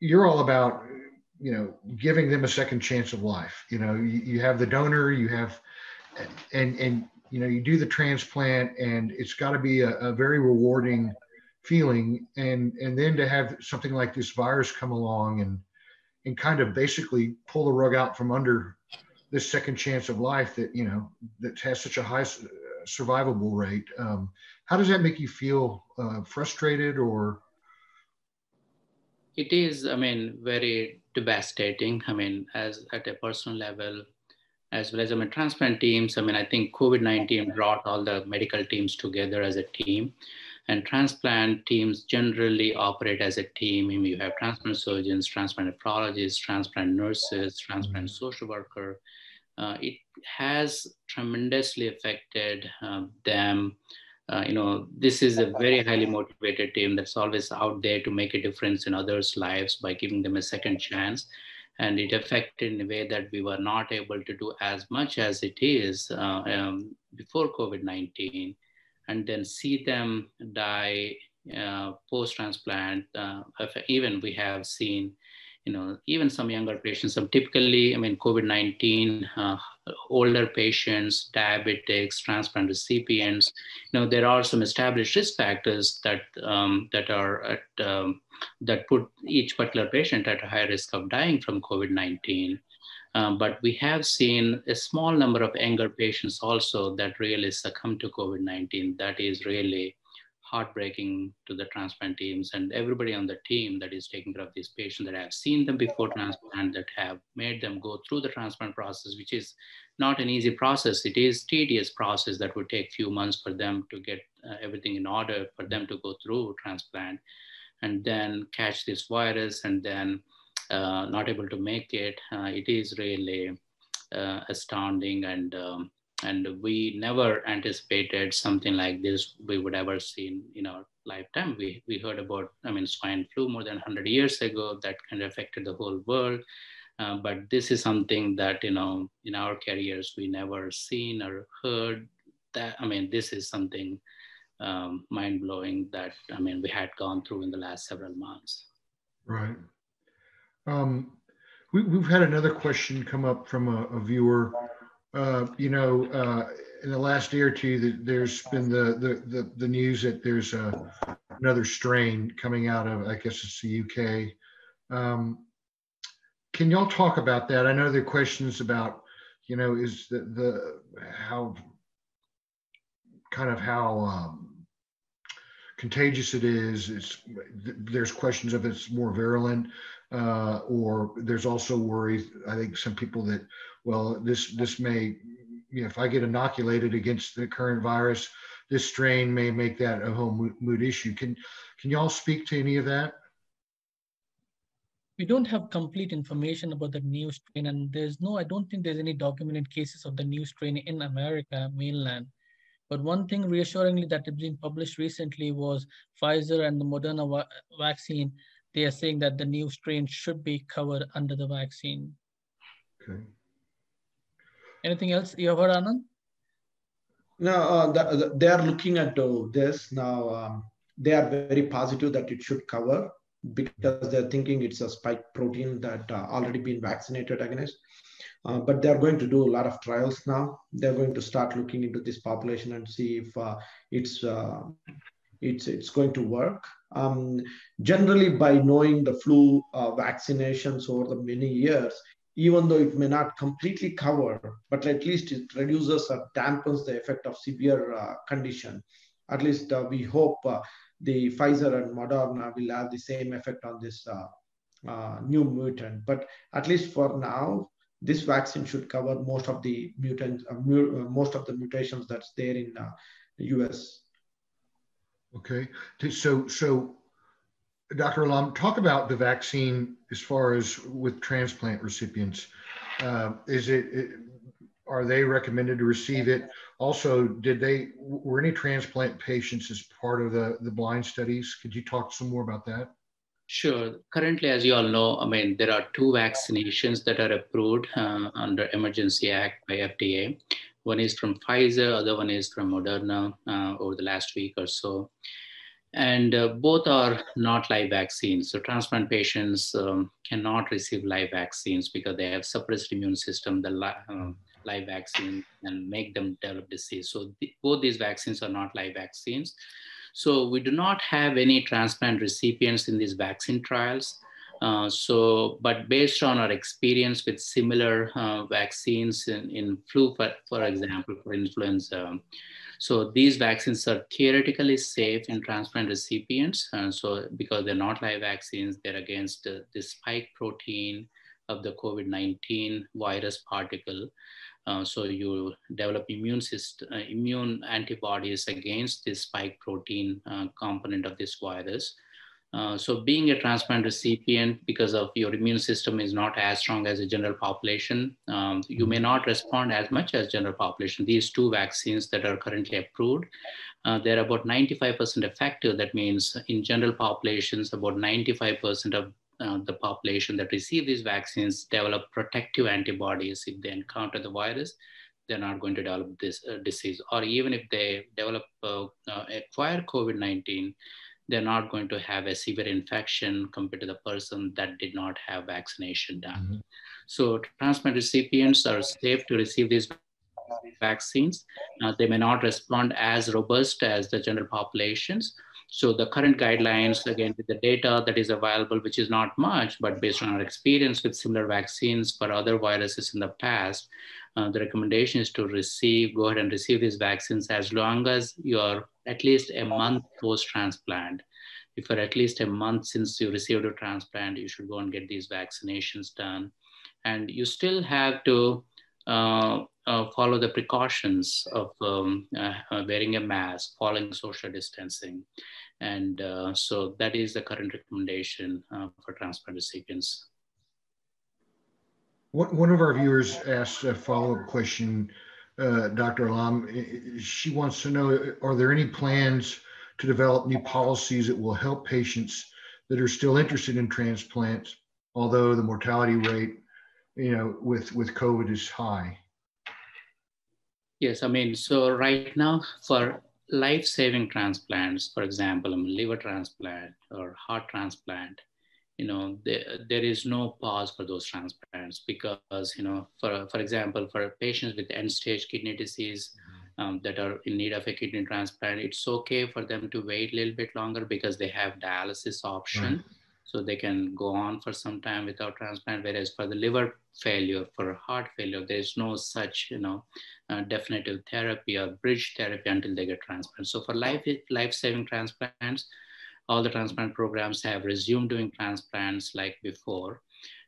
you're all about you know giving them a second chance of life. You know, you, you have the donor, you have, and and you know you do the transplant, and it's got to be a, a very rewarding feeling and and then to have something like this virus come along and and kind of basically pull the rug out from under this second chance of life that you know that has such a high survivable rate um, how does that make you feel uh, frustrated or it is, I mean, very devastating. I mean, as at a personal level, as well as I mean, transplant teams. I mean, I think COVID 19 brought all the medical teams together as a team. And transplant teams generally operate as a team. I mean, you have transplant surgeons, transplant nephrologists, transplant nurses, transplant mm-hmm. social worker. Uh, it has tremendously affected uh, them uh, you know, this is a very highly motivated team that's always out there to make a difference in others' lives by giving them a second chance. And it affected in a way that we were not able to do as much as it is uh, um, before COVID 19. And then see them die uh, post transplant. Uh, even we have seen you know, even some younger patients, some typically, I mean, COVID-19, uh, older patients, diabetics, transplant recipients, you know, there are some established risk factors that, um, that are at, um, that put each particular patient at a high risk of dying from COVID-19. Um, but we have seen a small number of younger patients also that really succumb to COVID-19. That is really heartbreaking to the transplant teams and everybody on the team that is taking care of these patients that have seen them before transplant that have made them go through the transplant process which is not an easy process. It is tedious process that would take few months for them to get uh, everything in order for them to go through transplant and then catch this virus and then uh, not able to make it. Uh, it is really uh, astounding and um, and we never anticipated something like this we would ever see in our lifetime. We, we heard about i mean swine flu more than 100 years ago. That kind of affected the whole world. Uh, but this is something that you know in our careers we never seen or heard that i mean this is something um, mind-blowing that i mean we had gone through in the last several months. Right. Um, we, have had another question come up from a, a viewer uh, you know, uh, in the last day or two, there's been the the the, the news that there's a, another strain coming out of, I guess it's the UK. Um, can y'all talk about that? I know there are questions about, you know, is the the how kind of how um, contagious it is. It's there's questions of it's more virulent, uh, or there's also worry. I think some people that well, this this may, you know, if I get inoculated against the current virus, this strain may make that a whole mood issue. Can can y'all speak to any of that? We don't have complete information about the new strain, and there's no, I don't think there's any documented cases of the new strain in America mainland. But one thing reassuringly that has been published recently was Pfizer and the Moderna va vaccine. They are saying that the new strain should be covered under the vaccine. Okay. Anything else you have heard, Anand? No, uh, the, the, they are looking at this now. Um, they are very positive that it should cover because they're thinking it's a spike protein that uh, already been vaccinated against. Uh, but they're going to do a lot of trials now. They're going to start looking into this population and see if uh, it's uh, it's it's going to work. Um, generally, by knowing the flu uh, vaccinations over the many years, even though it may not completely cover, but at least it reduces or dampens the effect of severe uh, condition. At least uh, we hope uh, the Pfizer and Moderna will have the same effect on this uh, uh, new mutant. But at least for now, this vaccine should cover most of the mutants, mu most of the mutations that's there in the US. Okay, so so Dr. Allam, talk about the vaccine as far as with transplant recipients. Uh, is it, are they recommended to receive it? Also, did they were any transplant patients as part of the the blind studies? Could you talk some more about that? Sure. Currently, as you all know, I mean, there are two vaccinations that are approved uh, under Emergency Act by FDA. One is from Pfizer, other one is from Moderna uh, over the last week or so and uh, both are not live vaccines. So transplant patients um, cannot receive live vaccines because they have suppressed immune system. The li uh, live vaccine and make them develop disease. So both these vaccines are not live vaccines. So we do not have any transplant recipients in these vaccine trials. Uh, so, but based on our experience with similar uh, vaccines in, in flu, for, for example, for influenza, so these vaccines are theoretically safe in transplant recipients. Uh, so because they're not live vaccines, they're against uh, the spike protein of the COVID-19 virus particle. Uh, so you develop immune system, uh, immune antibodies against this spike protein uh, component of this virus. Uh, so being a transplant recipient, because of your immune system is not as strong as a general population, um, you may not respond as much as general population. These two vaccines that are currently approved, uh, they're about 95% effective. That means in general populations, about 95% of uh, the population that receive these vaccines develop protective antibodies. If they encounter the virus, they're not going to develop this uh, disease. Or even if they develop, uh, acquire COVID-19, they're not going to have a severe infection compared to the person that did not have vaccination done. Mm-hmm. So transplant recipients are safe to receive these vaccines. Uh, they may not respond as robust as the general populations. So the current guidelines, again, with the data that is available, which is not much, but based on our experience with similar vaccines for other viruses in the past, uh, the recommendation is to receive, go ahead and receive these vaccines as long as you're at least a month post-transplant. If you're at least a month since you received a transplant, you should go and get these vaccinations done. And you still have to uh, uh, follow the precautions of um, uh, uh wearing a mask, following social distancing. And uh, so that is the current recommendation uh, for transplant recipients. One of our viewers asked a follow-up question, uh, Dr. Allam. She wants to know, are there any plans to develop new policies that will help patients that are still interested in transplants, although the mortality rate, you know, with, with COVID is high? Yes, I mean, so right now for life-saving transplants, for example, a liver transplant or heart transplant, you know there, there is no pause for those transplants because you know for for example for patients with end stage kidney disease mm-hmm. um, that are in need of a kidney transplant it's okay for them to wait a little bit longer because they have dialysis option right. So they can go on for some time without transplant whereas for the liver failure for heart failure there's no such you know uh, definitive therapy or bridge therapy until they get transplant so for life life-saving transplants all the transplant programs have resumed doing transplants like before.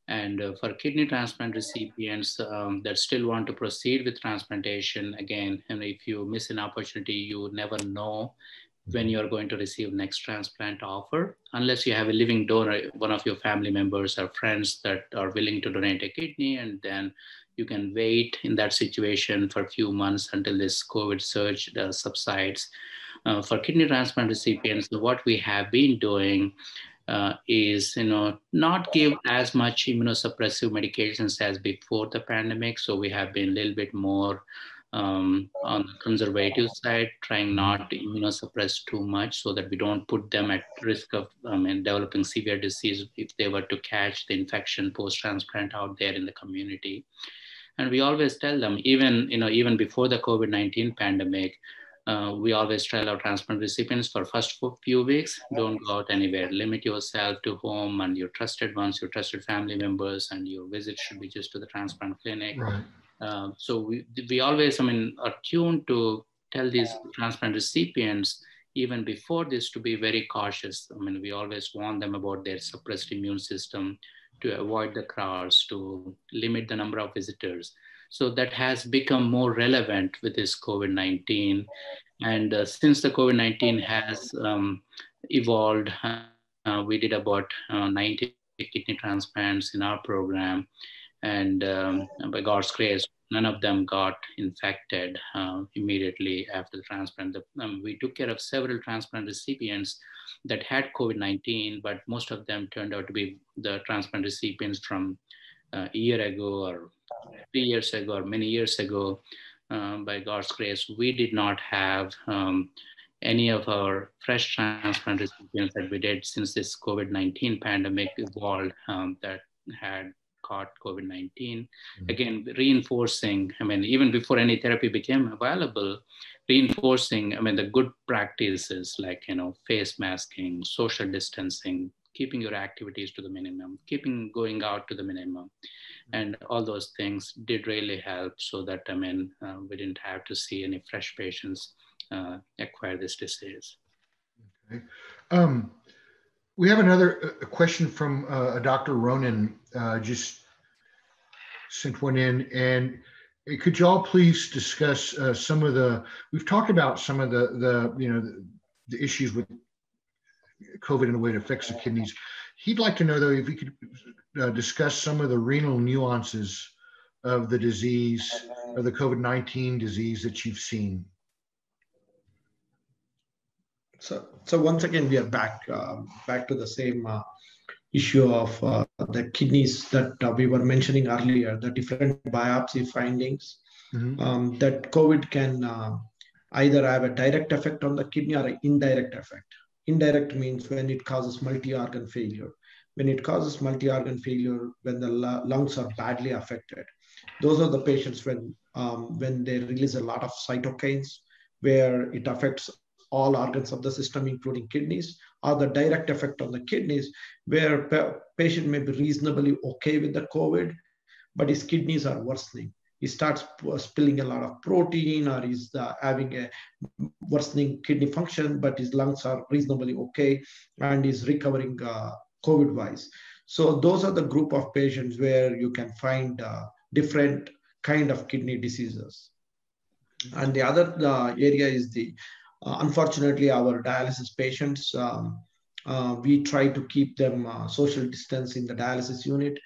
And uh, for kidney transplant recipients um, that still want to proceed with transplantation, again, and if you miss an opportunity, you never know when you're going to receive next transplant offer, unless you have a living donor, one of your family members or friends that are willing to donate a kidney, and then you can wait in that situation for a few months until this COVID surge uh, subsides uh, for kidney transplant recipients, what we have been doing uh, is, you know, not give as much immunosuppressive medications as before the pandemic. So we have been a little bit more um, on the conservative side, trying not to immunosuppress too much so that we don't put them at risk of um, developing severe disease if they were to catch the infection post-transplant out there in the community. And we always tell them, even, you know, even before the COVID-19 pandemic, uh, we always tell our transplant recipients for first few weeks, don't go out anywhere. Limit yourself to home and your trusted ones, your trusted family members, and your visit should be just to the transplant clinic. Right. Uh, so we, we always, I mean, are tuned to tell these transplant recipients even before this to be very cautious. I mean, we always warn them about their suppressed immune system, to avoid the crowds, to limit the number of visitors. So that has become more relevant with this COVID-19. And uh, since the COVID-19 has um, evolved, uh, we did about uh, 90 kidney transplants in our program. And um, by God's grace, none of them got infected uh, immediately after the transplant. The, um, we took care of several transplant recipients that had COVID-19, but most of them turned out to be the transplant recipients from uh, a year ago or three years ago or many years ago. Um, by God's grace, we did not have um, any of our fresh transplant recipients that we did since this COVID-19 pandemic evolved um, that had caught COVID-19. Mm-hmm. Again, reinforcing, I mean, even before any therapy became available, reinforcing, I mean, the good practices like, you know, face masking, social distancing, keeping your activities to the minimum, keeping going out to the minimum. And all those things did really help so that, I mean, uh, we didn't have to see any fresh patients uh, acquire this disease. Okay. Um, we have another uh, question from uh, Dr. Ronan, uh, just sent one in. And could y'all please discuss uh, some of the, we've talked about some of the, the you know, the, the issues with COVID and the way it affects the kidneys. He'd like to know though, if we could uh, discuss some of the renal nuances of the disease, of the COVID-19 disease that you've seen. So, so once again, we are back uh, back to the same uh, issue of uh, the kidneys that uh, we were mentioning earlier, the different biopsy findings. Mm-hmm. Um, that COVID can uh, either have a direct effect on the kidney or an indirect effect. Indirect means when it causes multi-organ failure. When it causes multi-organ failure, when the lungs are badly affected, those are the patients when um, when they release a lot of cytokines, where it affects all organs of the system, including kidneys, or the direct effect on the kidneys, where pa- patient may be reasonably okay with the COVID, but his kidneys are worsening he starts spilling a lot of protein or he's uh, having a worsening kidney function, but his lungs are reasonably okay and he's recovering uh, COVID wise. So those are the group of patients where you can find uh, different kind of kidney diseases. And the other uh, area is the, unfortunately, our dialysis patients, um, uh, we try to keep them social distance in the dialysis unit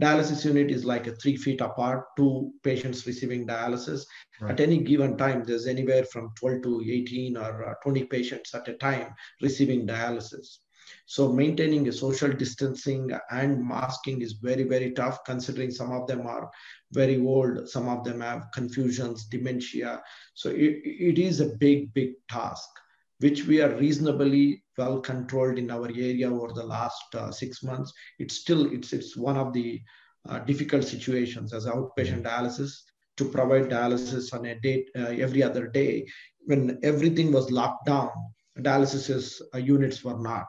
dialysis unit is like a three feet apart, two patients receiving dialysis. Right. At any given time, there's anywhere from 12 to 18 or uh, 20 patients at a time receiving dialysis. So maintaining a social distancing and masking is very, very tough considering some of them are very old, some of them have confusions, dementia. So it, it is a big, big task which we are reasonably well controlled in our area over the last uh, six months. It's still it's it's one of the uh, difficult situations as outpatient dialysis to provide dialysis on a date uh, every other day when everything was locked down. Dialysis uh, units were not.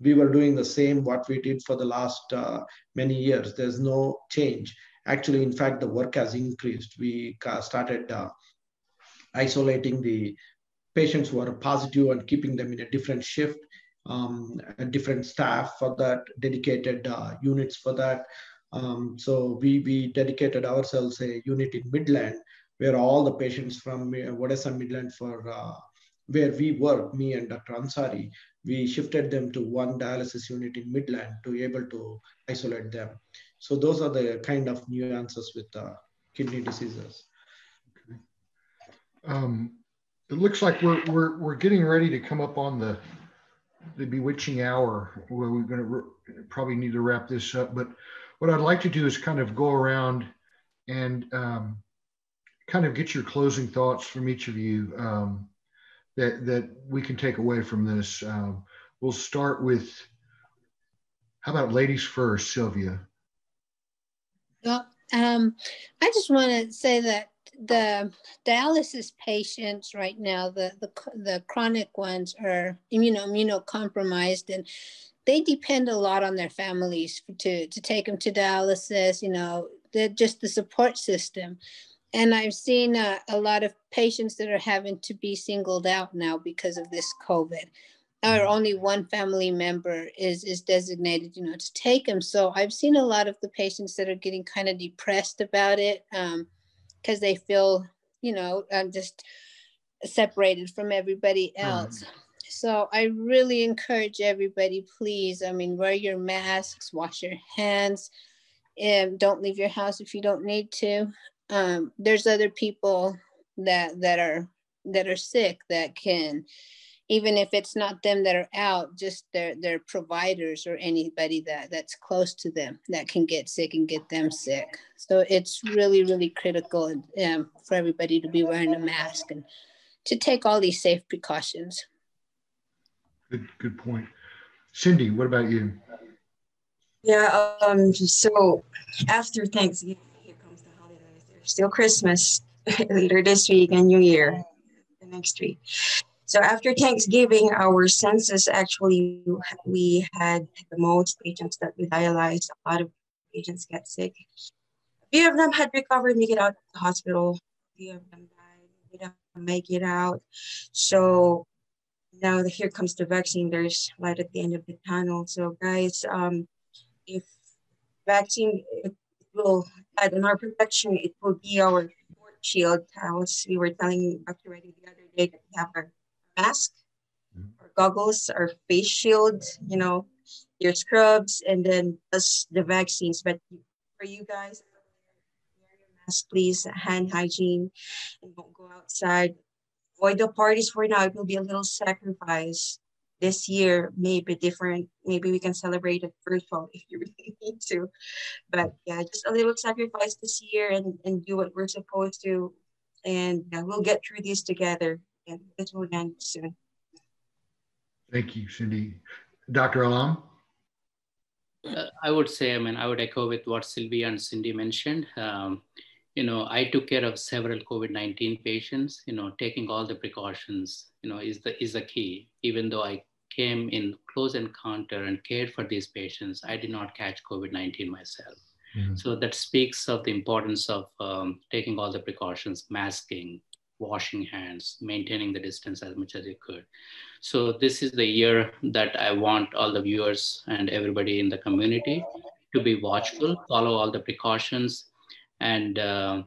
We were doing the same what we did for the last uh, many years. There's no change. Actually, in fact, the work has increased. We uh, started isolating the patients who are positive and keeping them in a different shift, um, a different staff for that, dedicated uh, units for that. Um, so we, we dedicated ourselves a unit in Midland where all the patients from uh, Odessa Midland for uh, where we work, me and Dr. Ansari, we shifted them to one dialysis unit in Midland to be able to isolate them. So those are the kind of nuances with uh, kidney diseases. Um, it looks like we're, we're, we're getting ready to come up on the, the bewitching hour where we're going to probably need to wrap this up. But what I'd like to do is kind of go around and um, kind of get your closing thoughts from each of you um, that that we can take away from this. Um, we'll start with how about ladies first, Sylvia? Well, um, I just want to say that the dialysis patients right now, the the, the chronic ones, are immuno immunocompromised, and they depend a lot on their families to to take them to dialysis. You know, the, just the support system. And I've seen uh, a lot of patients that are having to be singled out now because of this COVID or mm-hmm. only one family member is is designated you know to take them so i've seen a lot of the patients that are getting kind of depressed about it because um, they feel you know i'm just separated from everybody else mm. so i really encourage everybody please i mean wear your masks wash your hands and don't leave your house if you don't need to um, there's other people that that are that are sick that can even if it's not them that are out, just their their providers or anybody that that's close to them that can get sick and get them sick. So it's really really critical um, for everybody to be wearing a mask and to take all these safe precautions. Good good point, Cindy. What about you? Yeah. Um. So after Thanksgiving, here comes the holidays. There's still Christmas later this week and New Year the next week. So after Thanksgiving, our census actually, we had the most patients that we dialyzed. A lot of patients get sick. A few of them had recovered, make it out of the hospital. A few of them died, didn't make it out. So now here comes the vaccine. There's light at the end of the tunnel. So guys, um, if vaccine it will add in our protection, it will be our shield. As we were telling Dr. Reddy the other day that we have our mask mm-hmm. or goggles or face shield, you know, your scrubs, and then plus the vaccines. But for you guys, wear your mask, please, hand hygiene, and don't go outside. Avoid the parties for now. It will be a little sacrifice this year may be different. Maybe we can celebrate it virtual if you really need to. But yeah, just a little sacrifice this year and, and do what we're supposed to. And yeah, we'll get through this together and it will end soon. Thank you, Cindy. Dr. Allam? Uh, I would say, I mean, I would echo with what Sylvia and Cindy mentioned. Um, you know, I took care of several COVID-19 patients, you know, taking all the precautions, you know, is the, is the key. Even though I came in close encounter and cared for these patients, I did not catch COVID-19 myself. Mm-hmm. So that speaks of the importance of um, taking all the precautions, masking, washing hands, maintaining the distance as much as you could. So this is the year that I want all the viewers and everybody in the community to be watchful, follow all the precautions, and uh,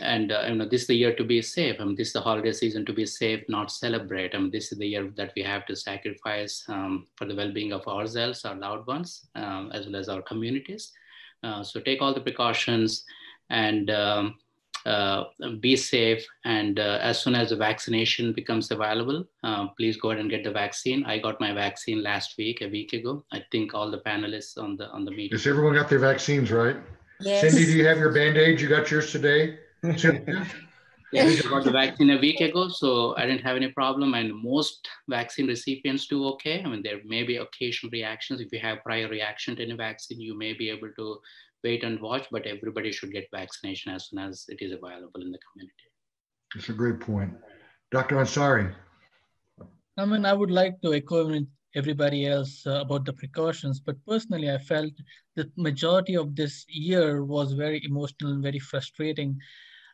and uh, you know this is the year to be safe. I mean, this is the holiday season to be safe, not celebrate. I mean, this is the year that we have to sacrifice um, for the well-being of ourselves, our loved ones, um, as well as our communities. Uh, so take all the precautions and um, be safe. And uh, as soon as the vaccination becomes available, uh, please go ahead and get the vaccine. I got my vaccine last week, a week ago. I think all the panelists on the on the meeting. Yes, everyone got their vaccines, right? Yes. Cindy, do you have your band-aid? You got yours today? Yeah, I got the vaccine a week ago, so I didn't have any problem. And most vaccine recipients do okay. I mean, there may be occasional reactions. If you have prior reaction to any vaccine, you may be able to wait and watch, but everybody should get vaccination as soon as it is available in the community. That's a great point. Dr. Ansari. I mean, I would like to echo everybody else uh, about the precautions, but personally, I felt the majority of this year was very emotional and very frustrating.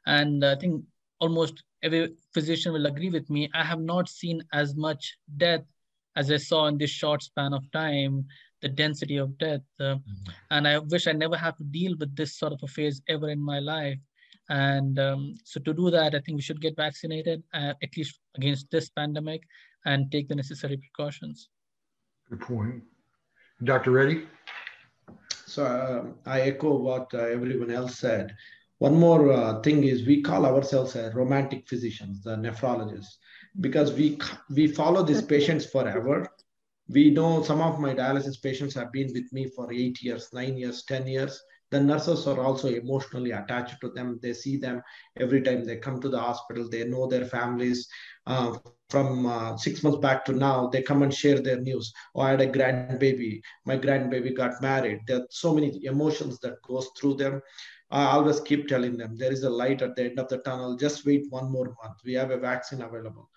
And I think almost every physician will agree with me. I have not seen as much death as I saw in this short span of time the density of death. Uh, mm-hmm. And I wish I never have to deal with this sort of a phase ever in my life. And um, so to do that, I think we should get vaccinated, uh, at least against this pandemic, and take the necessary precautions. Good point. Dr. Reddy? So uh, I echo what uh, everyone else said. One more uh, thing is we call ourselves a romantic physicians, the nephrologists, because we we follow these patients forever we know some of my dialysis patients have been with me for eight years, nine years, 10 years. The nurses are also emotionally attached to them. They see them every time they come to the hospital. They know their families. Uh, from uh, six months back to now, they come and share their news. Oh, I had a grandbaby. My grandbaby got married. There are so many emotions that goes through them. I always keep telling them there is a light at the end of the tunnel. Just wait one more month. We have a vaccine available.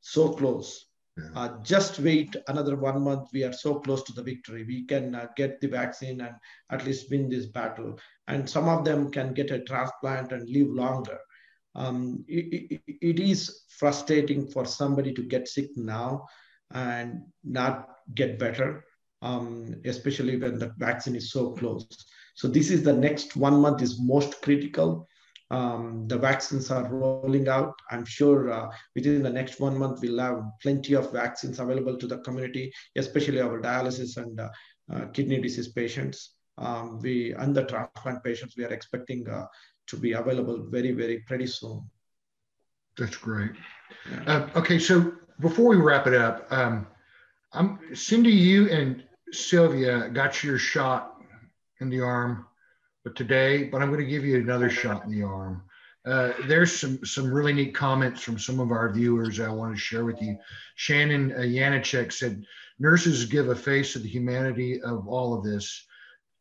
So close. Uh, just wait another one month. We are so close to the victory. We can uh, get the vaccine and at least win this battle. And some of them can get a transplant and live longer. Um, it, it, it is frustrating for somebody to get sick now and not get better, um, especially when the vaccine is so close. So this is the next one month is most critical. Um, the vaccines are rolling out. I'm sure uh, within the next one month, we'll have plenty of vaccines available to the community, especially our dialysis and uh, uh, kidney disease patients. Um, we and the transplant patients, we are expecting uh, to be available very, very pretty soon. That's great. Yeah. Uh, okay, so before we wrap it up, um, I'm Cindy. You and Sylvia got your shot in the arm but today, but I'm going to give you another shot in the arm. Uh, there's some some really neat comments from some of our viewers I want to share with you. Shannon uh, said, "Nurses give a face to the humanity of all of this.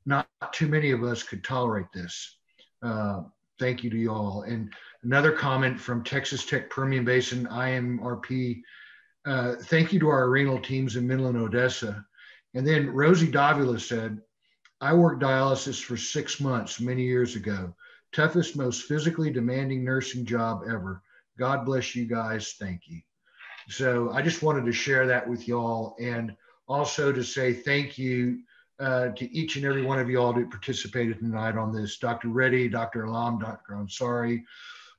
Not too many of us could tolerate this. Uh, thank you to y'all." And another comment from Texas Tech Permian Basin IMRP. Uh, thank you to our renal teams in Midland, Odessa. And then Rosie Davila said, I worked dialysis for six months many years ago. Toughest, most physically demanding nursing job ever. God bless you guys. Thank you. So I just wanted to share that with y'all and also to say thank you uh, to each and every one of y'all that participated tonight on this. Dr. Reddy, Dr. Allam, Dr. Ansari,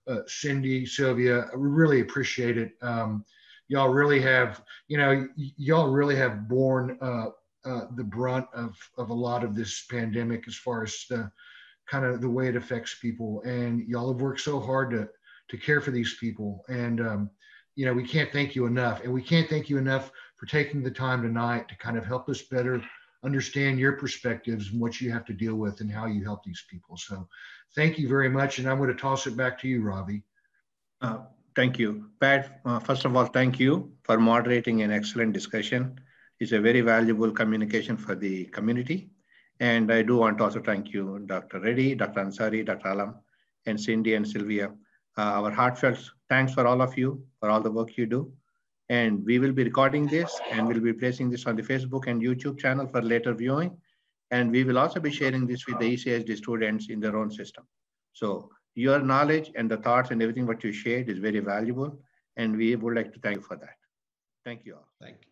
uh, Cindy, Sylvia, we really appreciate it. Um, y'all really have, you know, y'all really have borne uh, uh, the brunt of, of a lot of this pandemic as far as the kind of the way it affects people. And y'all have worked so hard to, to care for these people. And, um, you know, we can't thank you enough. And we can't thank you enough for taking the time tonight to kind of help us better understand your perspectives and what you have to deal with and how you help these people. So thank you very much. And I'm going to toss it back to you, Ravi. Uh, thank you. Pat, uh, first of all, thank you for moderating an excellent discussion is a very valuable communication for the community. And I do want to also thank you, Dr. Reddy, Dr. Ansari, Dr. Allam, and Cindy and Sylvia. Uh, our heartfelt thanks for all of you for all the work you do. And we will be recording this and we'll be placing this on the Facebook and YouTube channel for later viewing. And we will also be sharing this with the ECHD students in their own system. So your knowledge and the thoughts and everything what you shared is very valuable. And we would like to thank you for that. Thank you all. Thank you.